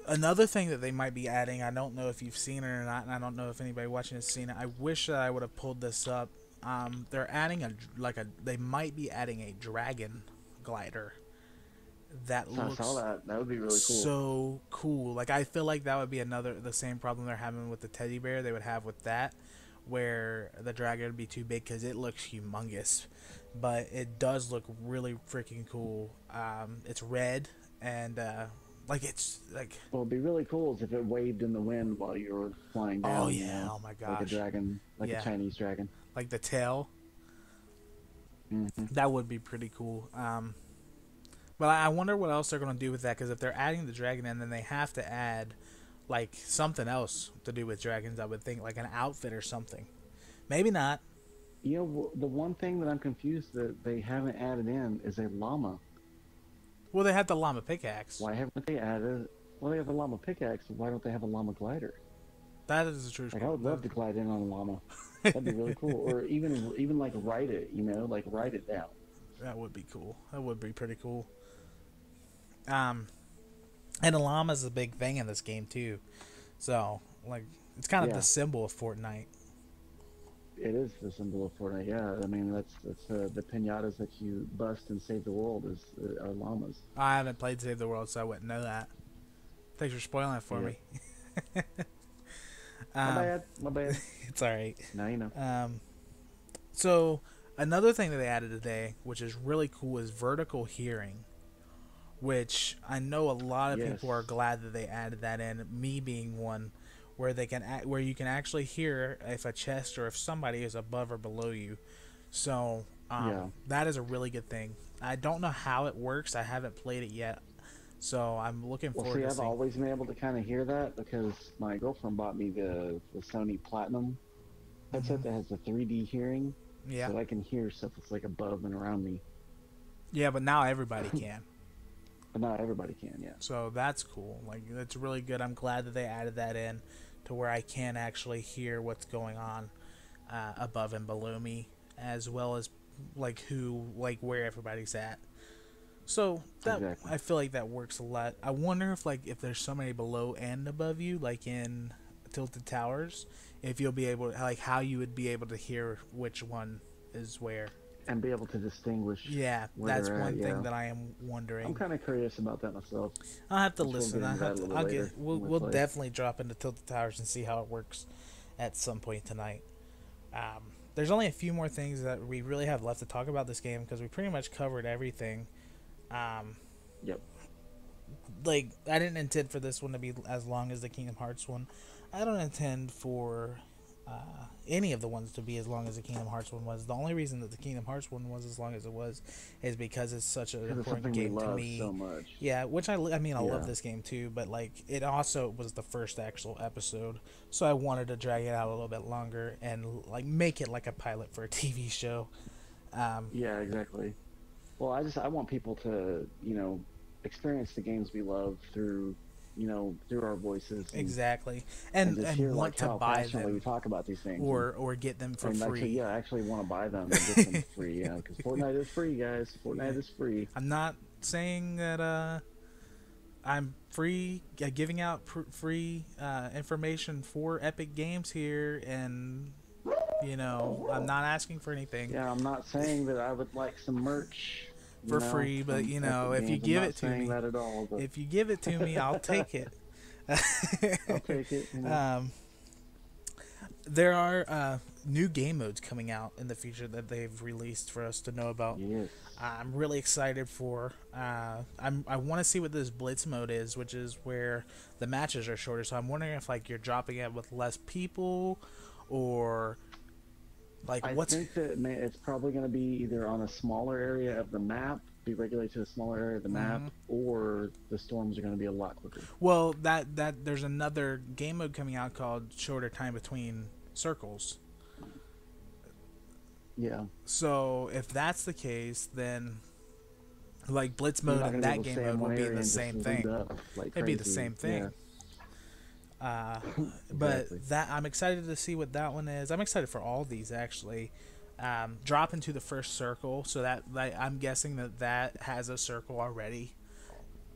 another thing that they might be adding, I don't know if you've seen it or not, and I don't know if anybody watching has seen it. I wish that I would have pulled this up. Um, they're adding a like a they might be adding a dragon glider. That I looks saw that. That would be really cool. so cool. Like I feel like that would be another the same problem they're having with the teddy bear they would have with that, where the dragon would be too big because it looks humongous, but it does look really freaking cool. Um, it's red and uh, like it's like What would be really cool is if it waved in the wind while you were flying down. oh you yeah, know, oh my gosh! like a dragon, like Yeah. a Chinese dragon. like the tail hmm that would be pretty cool. Um, But I wonder what else they're gonna do with that because if they're adding the dragon in, then they have to add like something else to do with dragons. I would think like an outfit or something. Maybe not. You know, the one thing that I'm confused that they haven't added in is a llama. Well, they had the llama pickaxe. Why haven't they added? Well, they have a llama pickaxe. Why don't they have a llama glider? That is a true. Like I would love to glide in on a llama. [LAUGHS] That'd be really cool. Or even even like ride it. You know, like ride it down. That would be cool. That would be pretty cool. Um, and a llama is a big thing in this game too. So like, it's kind of Yeah. the symbol of Fortnite. It is the symbol of Fortnite. Yeah, I mean that's that's uh, the pinatas that you bust and save the world is uh, are llamas. I haven't played Save the World, so I wouldn't know that. Thanks for spoiling it for Yeah. me. [LAUGHS] My um, bad. My bad. [LAUGHS] it's all right. now you know. Um, so another thing that they added today, which is really cool, is vertical hearing, which I know a lot of people are glad that they added that in. Me being one, where they can act, where you can actually hear if a chest or if somebody is above or below you. So um, Yeah. that is a really good thing. I don't know how it works. I haven't played it yet, so I'm looking Well, forward see, I've seeing. always been able to kind of hear that because my girlfriend bought me the, the Sony Platinum headset that has the 3D hearing, Mm-hmm. yeah, so I can hear stuff that's like above and around me. yeah, but now everybody [LAUGHS] can. But not everybody can. Yeah. So that's cool. Like that's really good. I'm glad that they added that in to where I can actually hear what's going on uh, above and below me, as well as like who, like where everybody's at. So that Exactly. I feel like that works a lot. I wonder if like if there's somebody below and above you, like in Tilted Towers, if you'll be able like how you would be able to hear which one is where. And be able to distinguish. Yeah, that's they're at, one thing yeah. that I am wondering. I'm kind of curious about that myself. I'll have to listen. I'll, have that to, I'll get. We'll, we we'll play. definitely drop into Tilted Towers and see how it works at some point tonight. Um, there's only a few more things that we really have left to talk about this game because we pretty much covered everything. Um, Yep. like I didn't intend for this one to be as long as the Kingdom Hearts one. I don't intend for uh, any of the ones to be as long as the Kingdom Hearts one was. The only reason that the Kingdom Hearts one was as long as it was is because it's such an important game to me. so much. Yeah, which I, I mean I love this game too, but like it also was the first actual episode, so I wanted to drag it out a little bit longer and like make it like a pilot for a [LAUGHS] TV show. Um, Yeah, exactly. Well, I just I want people to you know experience the games we love through you know through our voices. and- exactly, And, and and, hear want like to buy passionately we talk about these things. or or get them for free. Actually, yeah, I actually want to buy them and get them [LAUGHS] free. Yeah, because Fortnite is free, guys. [LAUGHS] Fortnite is free. I'm not saying that uh, I'm free uh, giving out pr- free uh, information for Epic Games here, and you know I'm not asking for anything. Yeah, I'm not saying that I would like some merch you For know, free, but, you know, if you give it to me- that at all. But If you give it to me, I'll take it. [LAUGHS] I'll take it. You know. Um, there are uh, new game modes coming out in the future that they've released for us to know about. yes. I'm really excited for. Uh, I'm I want to see what this blitz mode is, which is where the matches are shorter. So I'm wondering if like you're dropping it with less people, or like I what's think that may, it's probably going to be either on a smaller area of the map, be regulated to a smaller area of the map, Mhm. or the storms are going to be a lot quicker. well that that there's another game mode coming out called shorter time between circles. Yeah. So if that's the case, then like blitz mode and that be able to game mode would be the same thing. like It'd be the same thing. Yeah. Uh, but Exactly. that I'm excited to see what that one is. I'm excited for all these actually. Um, drop into the first circle, so that like, I'm guessing that that has a circle already,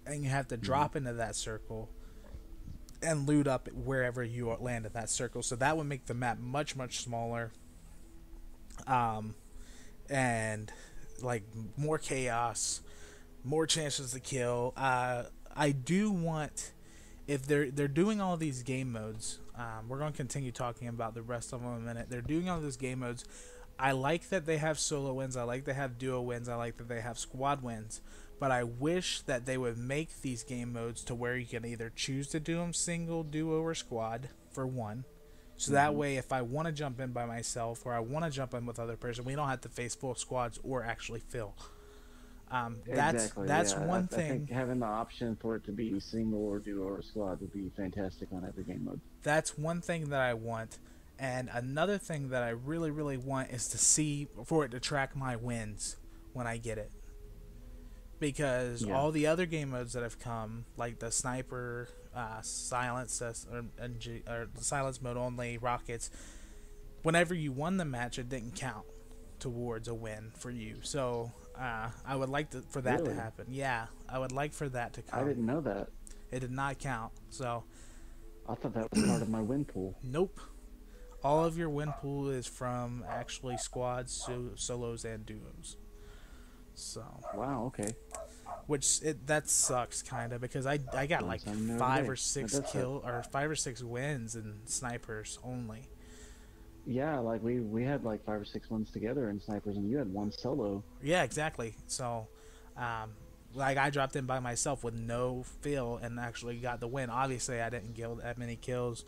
and you have to Mm-hmm. drop into that circle and loot up wherever you land in that circle. So that would make the map much much smaller. Um, and like more chaos, more chances to kill. Uh, I do want if they're they're doing all these game modes. Um, we're going to continue talking about the rest of them in a minute. They're doing all these game modes. I like that they have solo wins. I like they have duo wins. I like that they have squad wins. But I wish that they would make these game modes to where you can either choose to do them single, duo, or squad for one. So that Mhm. way, if I want to jump in by myself or I want to jump in with other person, we don't have to face full squads or actually fill. Um, that's exactly, that's yeah. one I, thing. I think having the option for it to be single or duo or squad would be fantastic on every game mode. That's one thing that I want. And another thing that I really, really want is to see for it to track my wins when I get it. Because Yeah. all the other game modes that have come, like the sniper, uh, silence, or, or the silence mode only, rockets, whenever you won the match, it didn't count towards a win for you. So uh, I would like to, for that to happen. Yeah, I would like for that to come. I didn't know that. It did not count. So I thought that was part of my win pool. Nope. All of your win pool is from actually squads, so- solos, and duos. So, Wow. Okay. which it that sucks kind of because I I got like something new every five day. or six kill or five or six wins in snipers only. Yeah, like we we had like five or six ones together in snipers, and you had one solo. Yeah, exactly. So, um, like I dropped in by myself with no fill and actually got the win. Obviously, I didn't get that many kills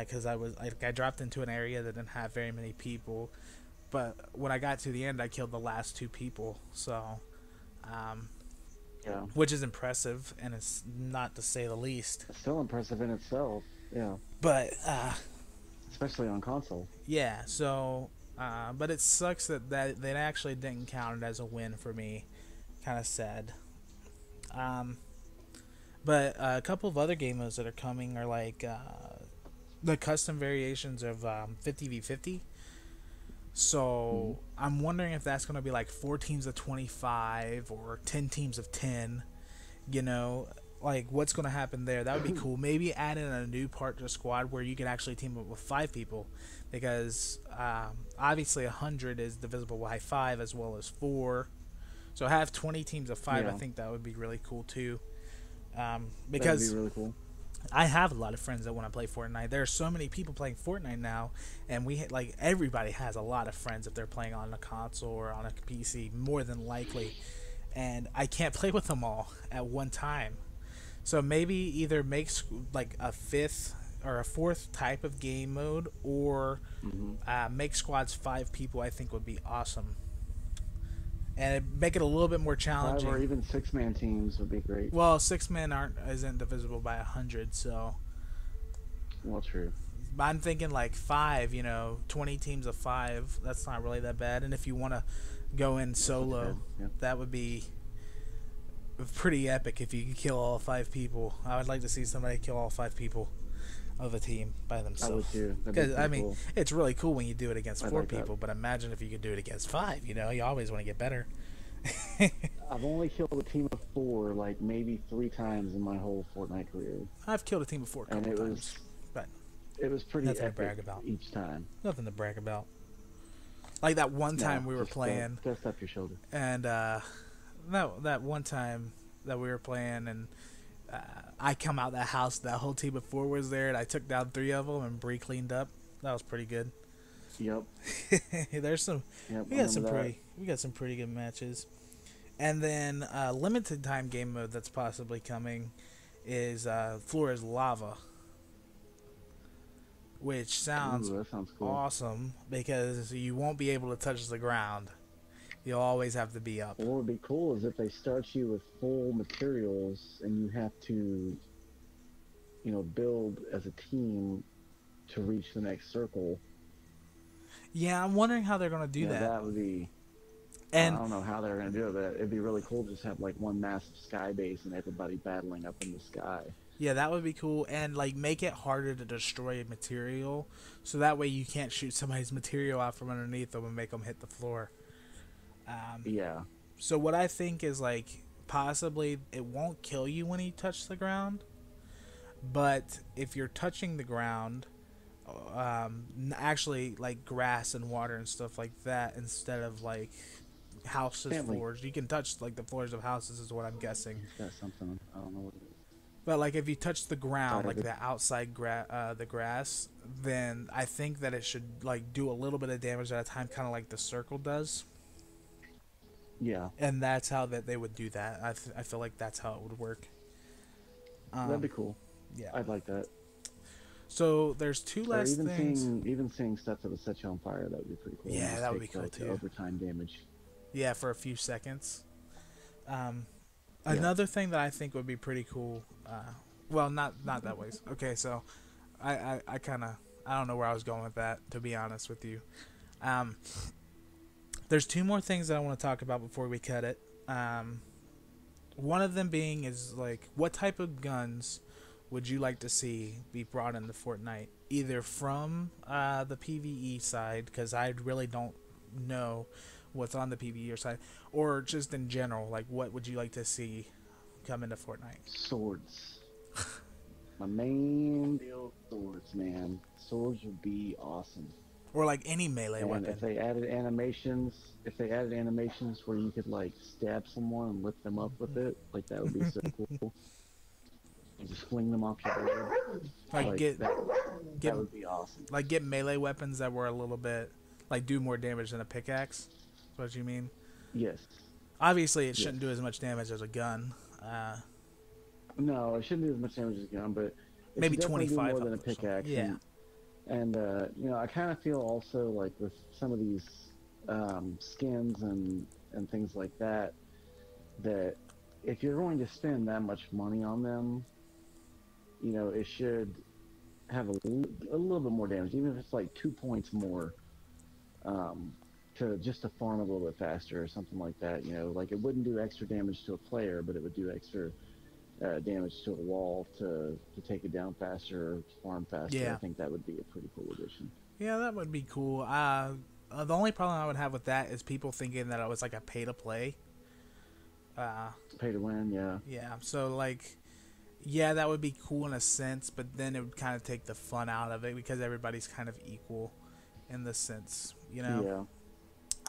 because I was like I dropped into an area that didn't have very many people. But when I got to the end, I killed the last two people. So, um, Yeah. which is impressive, and it's not to say the least. It's still impressive in itself. Yeah. But uh, Especially on console. Yeah, so, uh, but it sucks that, that that actually didn't count it as a win for me. Kind of sad. Um, but uh, a couple of other game modes that are coming are like uh, the custom variations of um, 50v50. So I'm wondering if that's going to be like four teams of 25 or 10 teams of 10. You know, like what's going to happen there? That would be [CLEARS THROAT] cool. Maybe add in a new part to the squad where you can actually team up with five people because um, obviously 100 is divisible by 5 as well as 4 so have 20 teams of 5 i think that would be really cool too um, That'd because be really cool. i have a lot of friends that want to play fortnite there are so many people playing fortnite now and we ha- like everybody has a lot of friends if they're playing on a console or on a pc more than likely and i can't [LAUGHS] play with them all at one time so maybe either make like a fifth or a fourth type of game mode, or hmm uh, make squads five people. I think would be awesome, and make it a little bit more Five challenging. or even six man teams would be great. well, six men aren't isn't divisible by a hundred, so Well, true. I'm thinking like five. You know, twenty teams of five. That's not really that bad. And if you want to go in solo, yeah. that would be pretty epic if you could kill all five people. I would like to see somebody kill all five people of a team by I would themselves. too. That'd be Because I mean, cool. it's really cool when you do it against I'd four like that. people. But imagine if you could do it against five. You know, you always want to get better. [LAUGHS] I've only killed a team of four, like maybe three times in my whole Fortnite career, I've killed a team of four a and it times. was but it was pretty nothing to brag about. each time. Nothing to brag about. Like that one time No, we were just, playing. dust up your shoulder. and uh, that that one time that we were playing, and uh, I come out that house, that whole team of four was there, and I took down three of them, and Bree cleaned up. That was pretty good. Yep. [LAUGHS] There's some Yep. we got some that. pretty we got some pretty good matches, and then uh, limited time game mode that's possibly coming is uh, Floor is Lava, which sounds Ooh, sounds cool. awesome because you won't be able to touch the ground. You'll always have to be up. What would be cool is if they start you with full materials and you have to, you know, build as a team to reach the next circle. Yeah, I'm wondering how they're gonna do Yeah, that. That would be. And I don't know how they're going to do it, but it'd be really cool to just have like one massive sky base and everybody battling up in the sky. yeah, that would be cool. And like make it harder to destroy material, so that way you can't shoot somebody's material out from underneath them and make them hit the floor. Um, Yeah. so what I think is like possibly it won't kill you when you touch the ground, but if you're touching the ground, um, actually like grass and water and stuff like that instead of like houses Family. floors, you can touch like the floors of houses is what I'm guessing. He's got something. I don't know what it is. But like if you touch the ground, like the outside gra- uh, the grass, then I think that it should like do a little bit of damage at a time, kind of like the circle does. Yeah. And that's how that they would do that. I, th- I feel like that's how it would work. Um, That'd be cool. yeah. I'd like that. So there's two Or last even things. seeing even seeing stuff that would set you on fire. That would be pretty cool. Yeah, that would be cool, like, too. Overtime damage. Yeah, for a few seconds. Um, Yeah. another thing that I think would be pretty cool. Uh, well, not not that ways. Okay, so I I, I kind of I don't know where I was going with that to be honest with you. Um, there's two more things that I want to talk about before we cut it. Um, one of them being is like what type of guns would you like to see be brought into Fortnite, either from uh, the PVE side, because I really don't know what's on the PVE side, or just in general, like what would you like to see come into Fortnite? Swords. [LAUGHS] My main deal swords, man. Swords would be awesome. Or like any melee and weapon. if they added animations, if they added animations where you could like stab someone and lift them up with it, like that would be so [LAUGHS] cool. You just fling them off your head. Like, get that, get- that would be awesome. like get melee weapons that were a little bit like do more damage than a pickaxe. Is what you mean? Yes. Obviously, it Yes. shouldn't do as much damage as a gun. Uh, No, it shouldn't do as much damage as a gun, but Maybe do 25 more than a up or something. pickaxe. Yeah. And, and uh, you know, I kind of feel also like with some of these um, skins and and things like that, that if you're going to spend that much money on them, you know, it should have a, a little bit more damage, even if it's like two points more. Um, to just to farm a little bit faster or something like that, you know, like it wouldn't do extra damage to a player, but it would do extra uh, damage to a wall to, to take it down faster or farm faster. Yeah. I think that would be a pretty cool addition. yeah, that would be cool. Uh, uh, the only problem I would have with that is people thinking that it was like a pay to play. Uh, Pay to win, yeah. yeah, so like, yeah, that would be cool in a sense, but then it would kind of take the fun out of it because everybody's kind of equal in the sense, you know.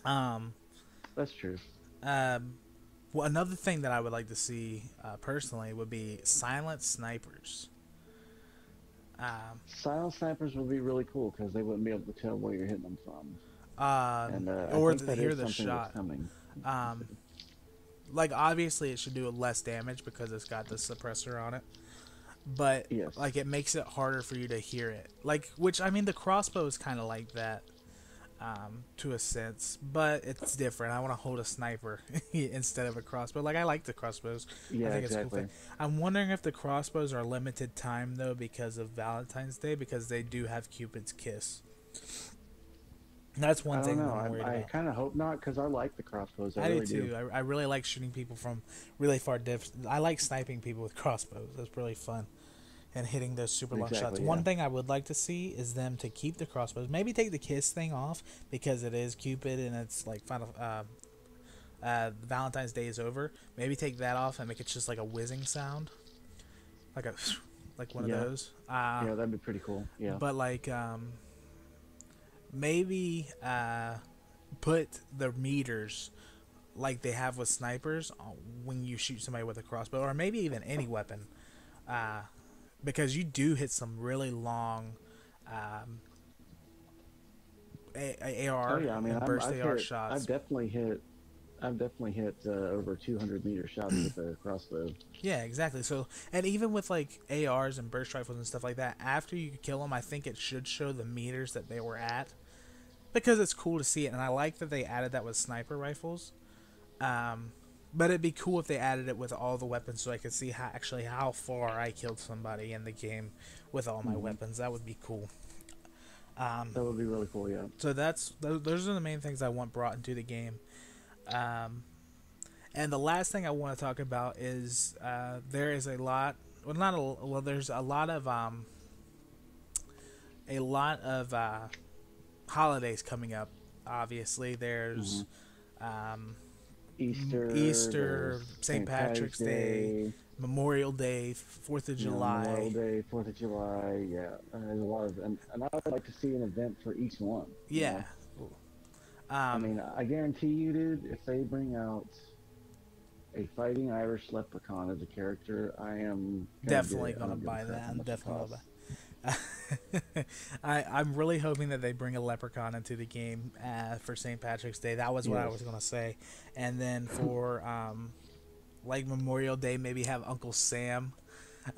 Yeah, Um, that's true. Um, well, another thing that I would like to see uh, personally would be silent snipers. Um, Silent snipers would be really cool because they wouldn't be able to tell where you're hitting them from. uh, And uh, or to hear the shot. coming. Um, like obviously it should do less damage because it's got the suppressor on it, but Yes. like it makes it harder for you to hear it. Like which I mean the crossbow is kind of like that. Um, to a sense, but it's different. I want to hold a sniper [LAUGHS] instead of a crossbow. Like I like the crossbows. Yeah, I think exactly. it's a cool thing. I'm wondering if the crossbows are limited time though because of Valentine's Day because they do have Cupid's kiss. That's one I thing know. I'm I, I kind of hope not because I like the crossbows. I, I, really do too. I, I really like shooting people from really far distance. I like sniping people with crossbows. That's really fun. And hitting those super long shots. Exactly, One thing I would like to see is them to keep the crossbows. Maybe take the kiss thing off because it is Cupid and it's like final. Uh, uh, Valentine's Day is over. Maybe take that off and make it just like a whizzing sound, like a [SNIFFS] like one Yeah. of those. Uh, Yeah, that'd be pretty cool. Yeah. but like um maybe uh put the meters like they have with snipers when you shoot somebody with a crossbow or maybe even any weapon uh because you do hit some really long um a- AR oh yeah, I mean, and burst I've AR hit, shots. I've definitely hit. I've definitely hit uh, over 200 meter shots with a crossbow. Yeah, exactly. So, and even with like ARs and burst rifles and stuff like that, after you kill them, I think it should show the meters that they were at because it's cool to see it. And I like that they added that with sniper rifles. Um, but it'd be cool if they added it with all the weapons so I could see how actually how far I killed somebody in the game with all my Mhm. weapons. That would be cool. Um, That would be really cool. Yeah. so that's those, those are the main things I want brought into the game. Um, and the last thing I want to talk about is uh, there is a lot. Well, not a well. There's a lot of um, a lot of uh, holidays coming up. Obviously, there's um, Easter. Easter, St. Patrick's Day, Memorial Day, Fourth of July. Memorial Day, Fourth of July. Yeah, and there's a lot of, and, and I would like to see an event for each one. you Yeah. know? Um, I mean, I guarantee you, dude, if they bring out a fighting Irish leprechaun as a character, I am gonna definitely get it. I gonna don't give a buy that. I'm definitely gonna buy. [LAUGHS] [LAUGHS] I I'm really hoping that they bring a leprechaun into the game uh, for St. Patrick's Day. That was what I was gonna say, and then for um, like Memorial Day, maybe have Uncle Sam. [LAUGHS]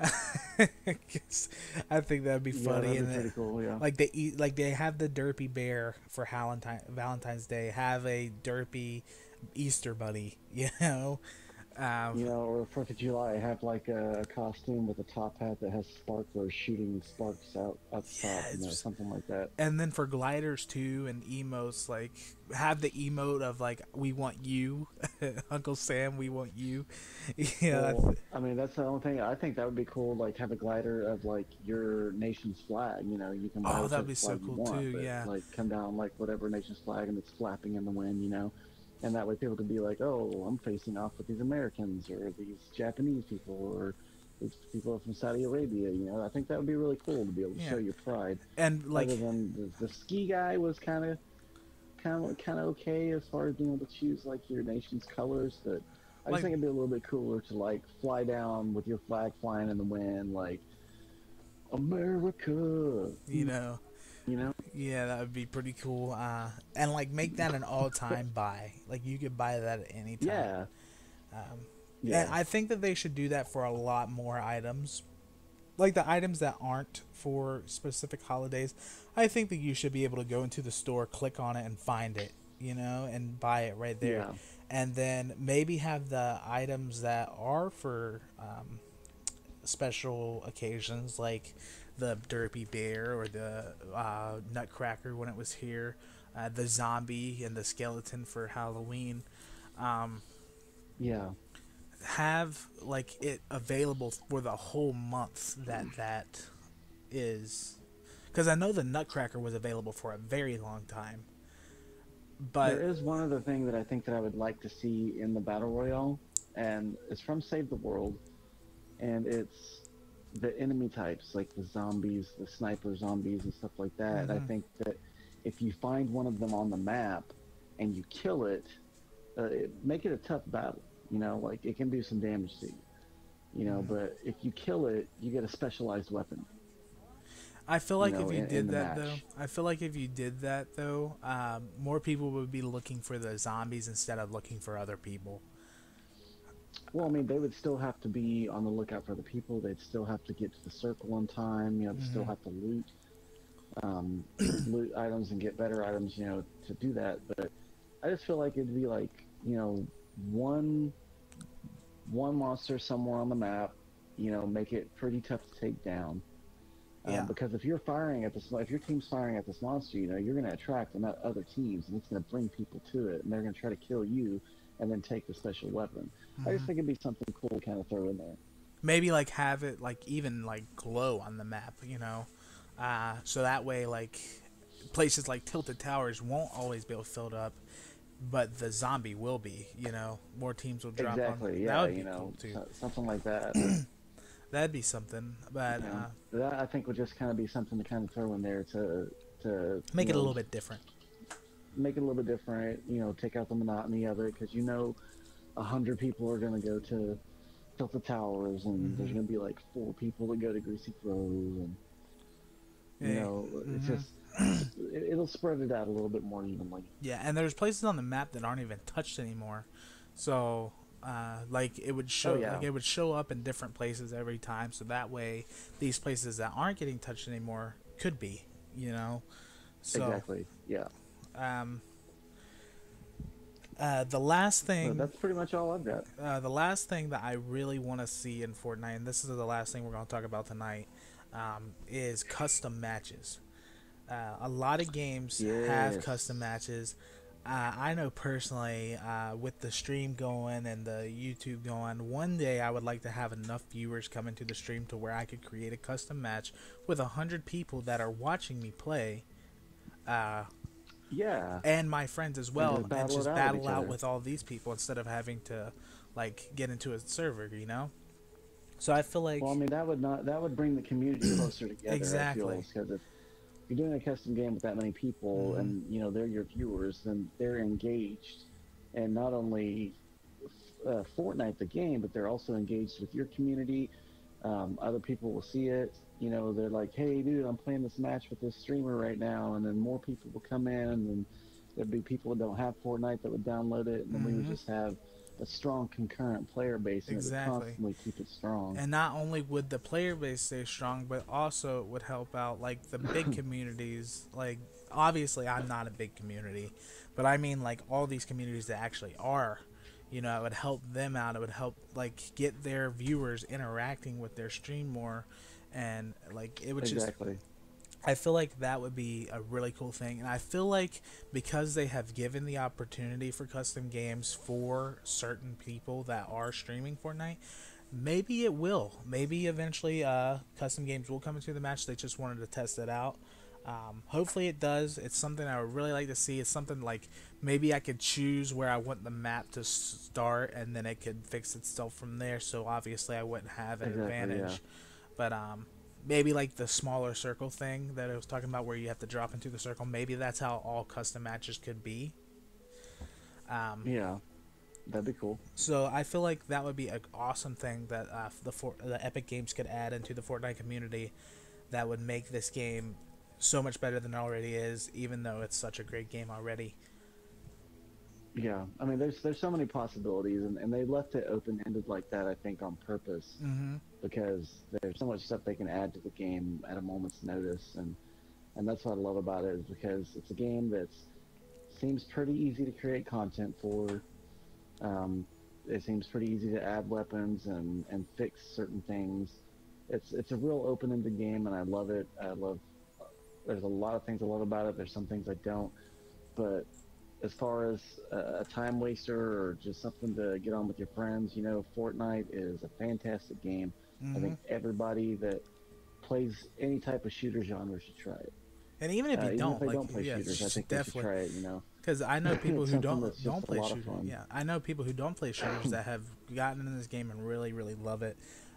I think that'd be funny. Yeah, that'd and be then, pretty cool. Yeah. like they eat like they have the derpy bear for Valentine Valentine's Day. Have a derpy Easter bunny, [LAUGHS] you know. Um, You know, or Fourth of July, have like a, costume with a top hat that has sparklers shooting sparks out the Yeah, top, you know, just- something like that. and then for gliders too and emotes like have the emote of like we want you [LAUGHS] uncle sam we want you [LAUGHS] yeah Well, I mean, that's the only thing. I think that would be cool. Like, have a glider of like your nation's flag. You know, you can. Oh, that'd be so cool, want, too, but, yeah. Like, come down like whatever nation's flag, and it's flapping in the wind. You know, and that way people could be like, "Oh, I'm facing off with these Americans or these Japanese people or these people from Saudi Arabia." You know, I think that would be really cool to be able to Yeah. show your pride. and like Other than the, the ski guy was kind of, kind of, kind of okay as far as being able to choose like your nation's colors, but I Like- just think it'd be a little bit cooler to like fly down with your flag flying in the wind, like America. you know You know? yeah that would be pretty cool uh and like make that an all-time [LAUGHS] buy like you could buy that at any time Yeah. um Yeah. And I think that they should do that for a lot more items. Like the items that aren't for specific holidays, I think that you should be able to go into the store, click on it, and find it, you know, and buy it right there. Yeah. And then maybe have the items that are for um, special occasions, like the Derpy Bear or the uh, Nutcracker when it was here, uh, the zombie and the skeleton for Halloween. Um, yeah. have like it available for the whole month that that is because i know the nutcracker was available for a very long time but there is one other thing that I think that I would like to see in the battle royale, and it's from Save the World, and it's the enemy types like the zombies, the sniper zombies, and stuff like that. I Mhm. think that if you find one of them on the map and you kill it, uh, it make it a tough battle. You know, like it can do some damage to you. You know, Mhm. but if you kill it, you get a specialized weapon. i feel like know, if you in- in did the that match. though i feel like if you did that though um, more people would be looking for the zombies instead of looking for other people Well, I mean, they would still have to be on the lookout for the people. They'd still have to get to the circle on time. You know, they still Mhm. have to loot, um, [CLEARS THROAT] loot items and get better items. You know, to do that. But I just feel like it'd be like you know one one monster somewhere on the map. You know, make it pretty tough to take down. Um, Yeah. because if you're firing at this, if your team's firing at this monster, you know, you're going to attract the other teams, and it's going to bring people to it, and they're going to try to kill you, and then take the special weapon. I just Mhm. think it'd be something cool to kind of throw in there. maybe like have it like even like glow on the map you know uh, so that way like places like tilted towers won't always be filled up but the zombie will be you know more teams will drop on exactly. that Yeah. would be You know, cool too something like that. [CLEARS THROAT] that'd be something but know. uh, that I think would just kind of be something to kind of throw in there to to make it a little bit different make it a little bit different. You know, take out the monotony of it because you know, a hundred people are going to go to the towers, and there's Mhm. going to be like four people that go to Greasy Grove, and you Yeah. know, it's Mhm. just it, it'll spread it out a little bit more evenly. yeah and there's places on the map that aren't even touched anymore so uh, like it would show Oh, yeah. like it would show up in different places every time so that way these places that aren't getting touched anymore could be you know so exactly. Yeah. Um uh, the last thing that's pretty much all I've got. uh, the last thing that I really want to see in Fortnite, and this is the last thing we're going to talk about tonight, um, is custom matches. Uh, a lot of games have custom matches. Uh, I know personally, uh, with the stream going and the YouTube going, one day I would like to have enough viewers come into the stream to where I could create a custom match with a hundred people that are watching me play. Uh, Yeah. and my friends as well, just and, just out battle out with all these people instead of having to like get into a server, you know. So I feel like Well, I mean, that would not that would bring the community [CLEARS THROAT] closer together. Exactly. Because if you're doing a custom game with that many people, Mhm. and you know they're your viewers, then they're engaged, and not only uh, Fortnite the game, but they're also engaged with your community. Um, other people will see it. You know, they're like, "Hey, dude, I'm playing this match with this streamer right now," and then more people will come in, and there'd be people that don't have Fortnite that would download it, and then we would Mhm. just have a strong concurrent player base, and it Exactly. would constantly keep it strong. and not only would the player base stay strong, but also it would help out like the big [CLEARS THROAT] communities. Like obviously, I'm not a big community, but I mean like all these communities that actually are, you know, it would help them out. It would help like get their viewers interacting with their stream more, and like it would just exactly. just. I feel like that would be a really cool thing, and I feel like because they have given the opportunity for custom games for certain people that are streaming Fortnite, maybe it will. Maybe eventually, uh, custom games will come into the match. They just wanted to test it out. Um, hopefully it does. It's something I would really like to see. It's something like maybe I could choose where I want the map to start, and then it could fix itself from there. So obviously I wouldn't have an Exactly, advantage. yeah. But um, maybe like the smaller circle thing that I was talking about, where you have to drop into the circle. Maybe that's how all custom matches could be. Um, Yeah, that'd be cool. so I feel like that would be an awesome thing that uh, the for- the Epic Games could add into the Fortnite community, that would make this game so much better than it already is, even though it's such a great game already. Yeah, I mean, there's there's so many possibilities, and, and they left it open ended like that. I think on purpose Mm-hmm. because there's so much stuff they can add to the game at a moment's notice, and and that's what I love about it is because it's a game that seems pretty easy to create content for. Um, it seems pretty easy to add weapons and and fix certain things. It's it's a real open-ended game, and I love it. I love. There's a lot of things I love about it. There's some things I don't, but as far as a, time waster or just something to get on with your friends, you know, Fortnite is a fantastic game. Mm-hmm. I think everybody that plays any type of shooter genre should try it. And even if Uh, you even don't, if like, don't play yeah, shooters, I think definitely. try it. You know, Because I know [LAUGHS] people who don't don't play shooters. Yeah, I know people who don't play shooters [CLEARS THROAT] that have gotten in this game and really, really love it.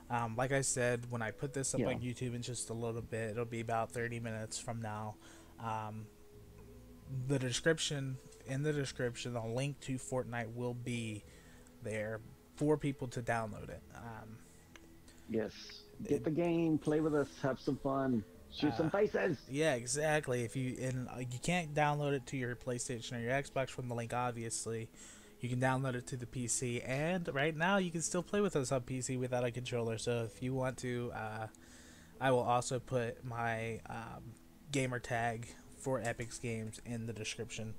Um, like I said, when I put this up Yeah. on YouTube in just a little bit, it'll be about 30 minutes from now. Um, the description in the description, the link to Fortnite will be there for people to download it. Um, yes, get the game, play with us, have some fun, shoot Uh, some faces. Yeah, exactly. If you and uh, you can't download it to your PlayStation or your Xbox from the link, obviously, you can download it to the PC. And right now, you can still play with us on PC without a controller. So if you want to, uh, I will also put my um, gamer tag for Epic's games in the description.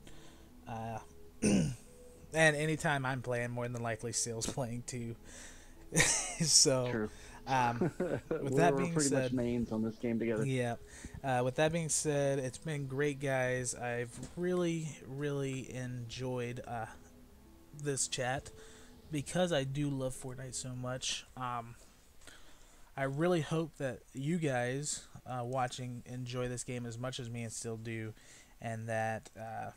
Uh, [CLEARS THROAT] and anytime I'm playing, more than likely, Seal's [LAUGHS] playing too. [LAUGHS] so. Um, [LAUGHS] we're, that being pretty said- much mains on this game together. yeah. Uh, with that being said, it's been great, guys. I've really, really enjoyed uh, this chat because I do love Fortnite so much. Um, I really hope that you guys uh, watching enjoy this game as much as me and Seal do, and that uh,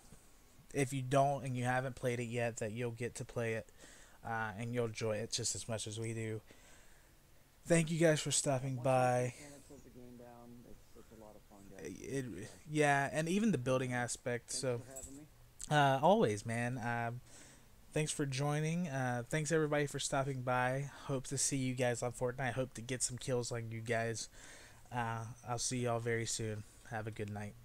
if you don't and you haven't played it yet, that you'll get to play it uh, and you'll enjoy it just as much as we do. Thank you guys for stopping by. It, yeah, and even the building aspect. So, uh, always, man. Thanks for joining. Uh, thanks everybody for stopping by. Hope to see you guys on Fortnite. Hope to get some kills on you guys. Uh, I'll see y'all very soon. Have a good night.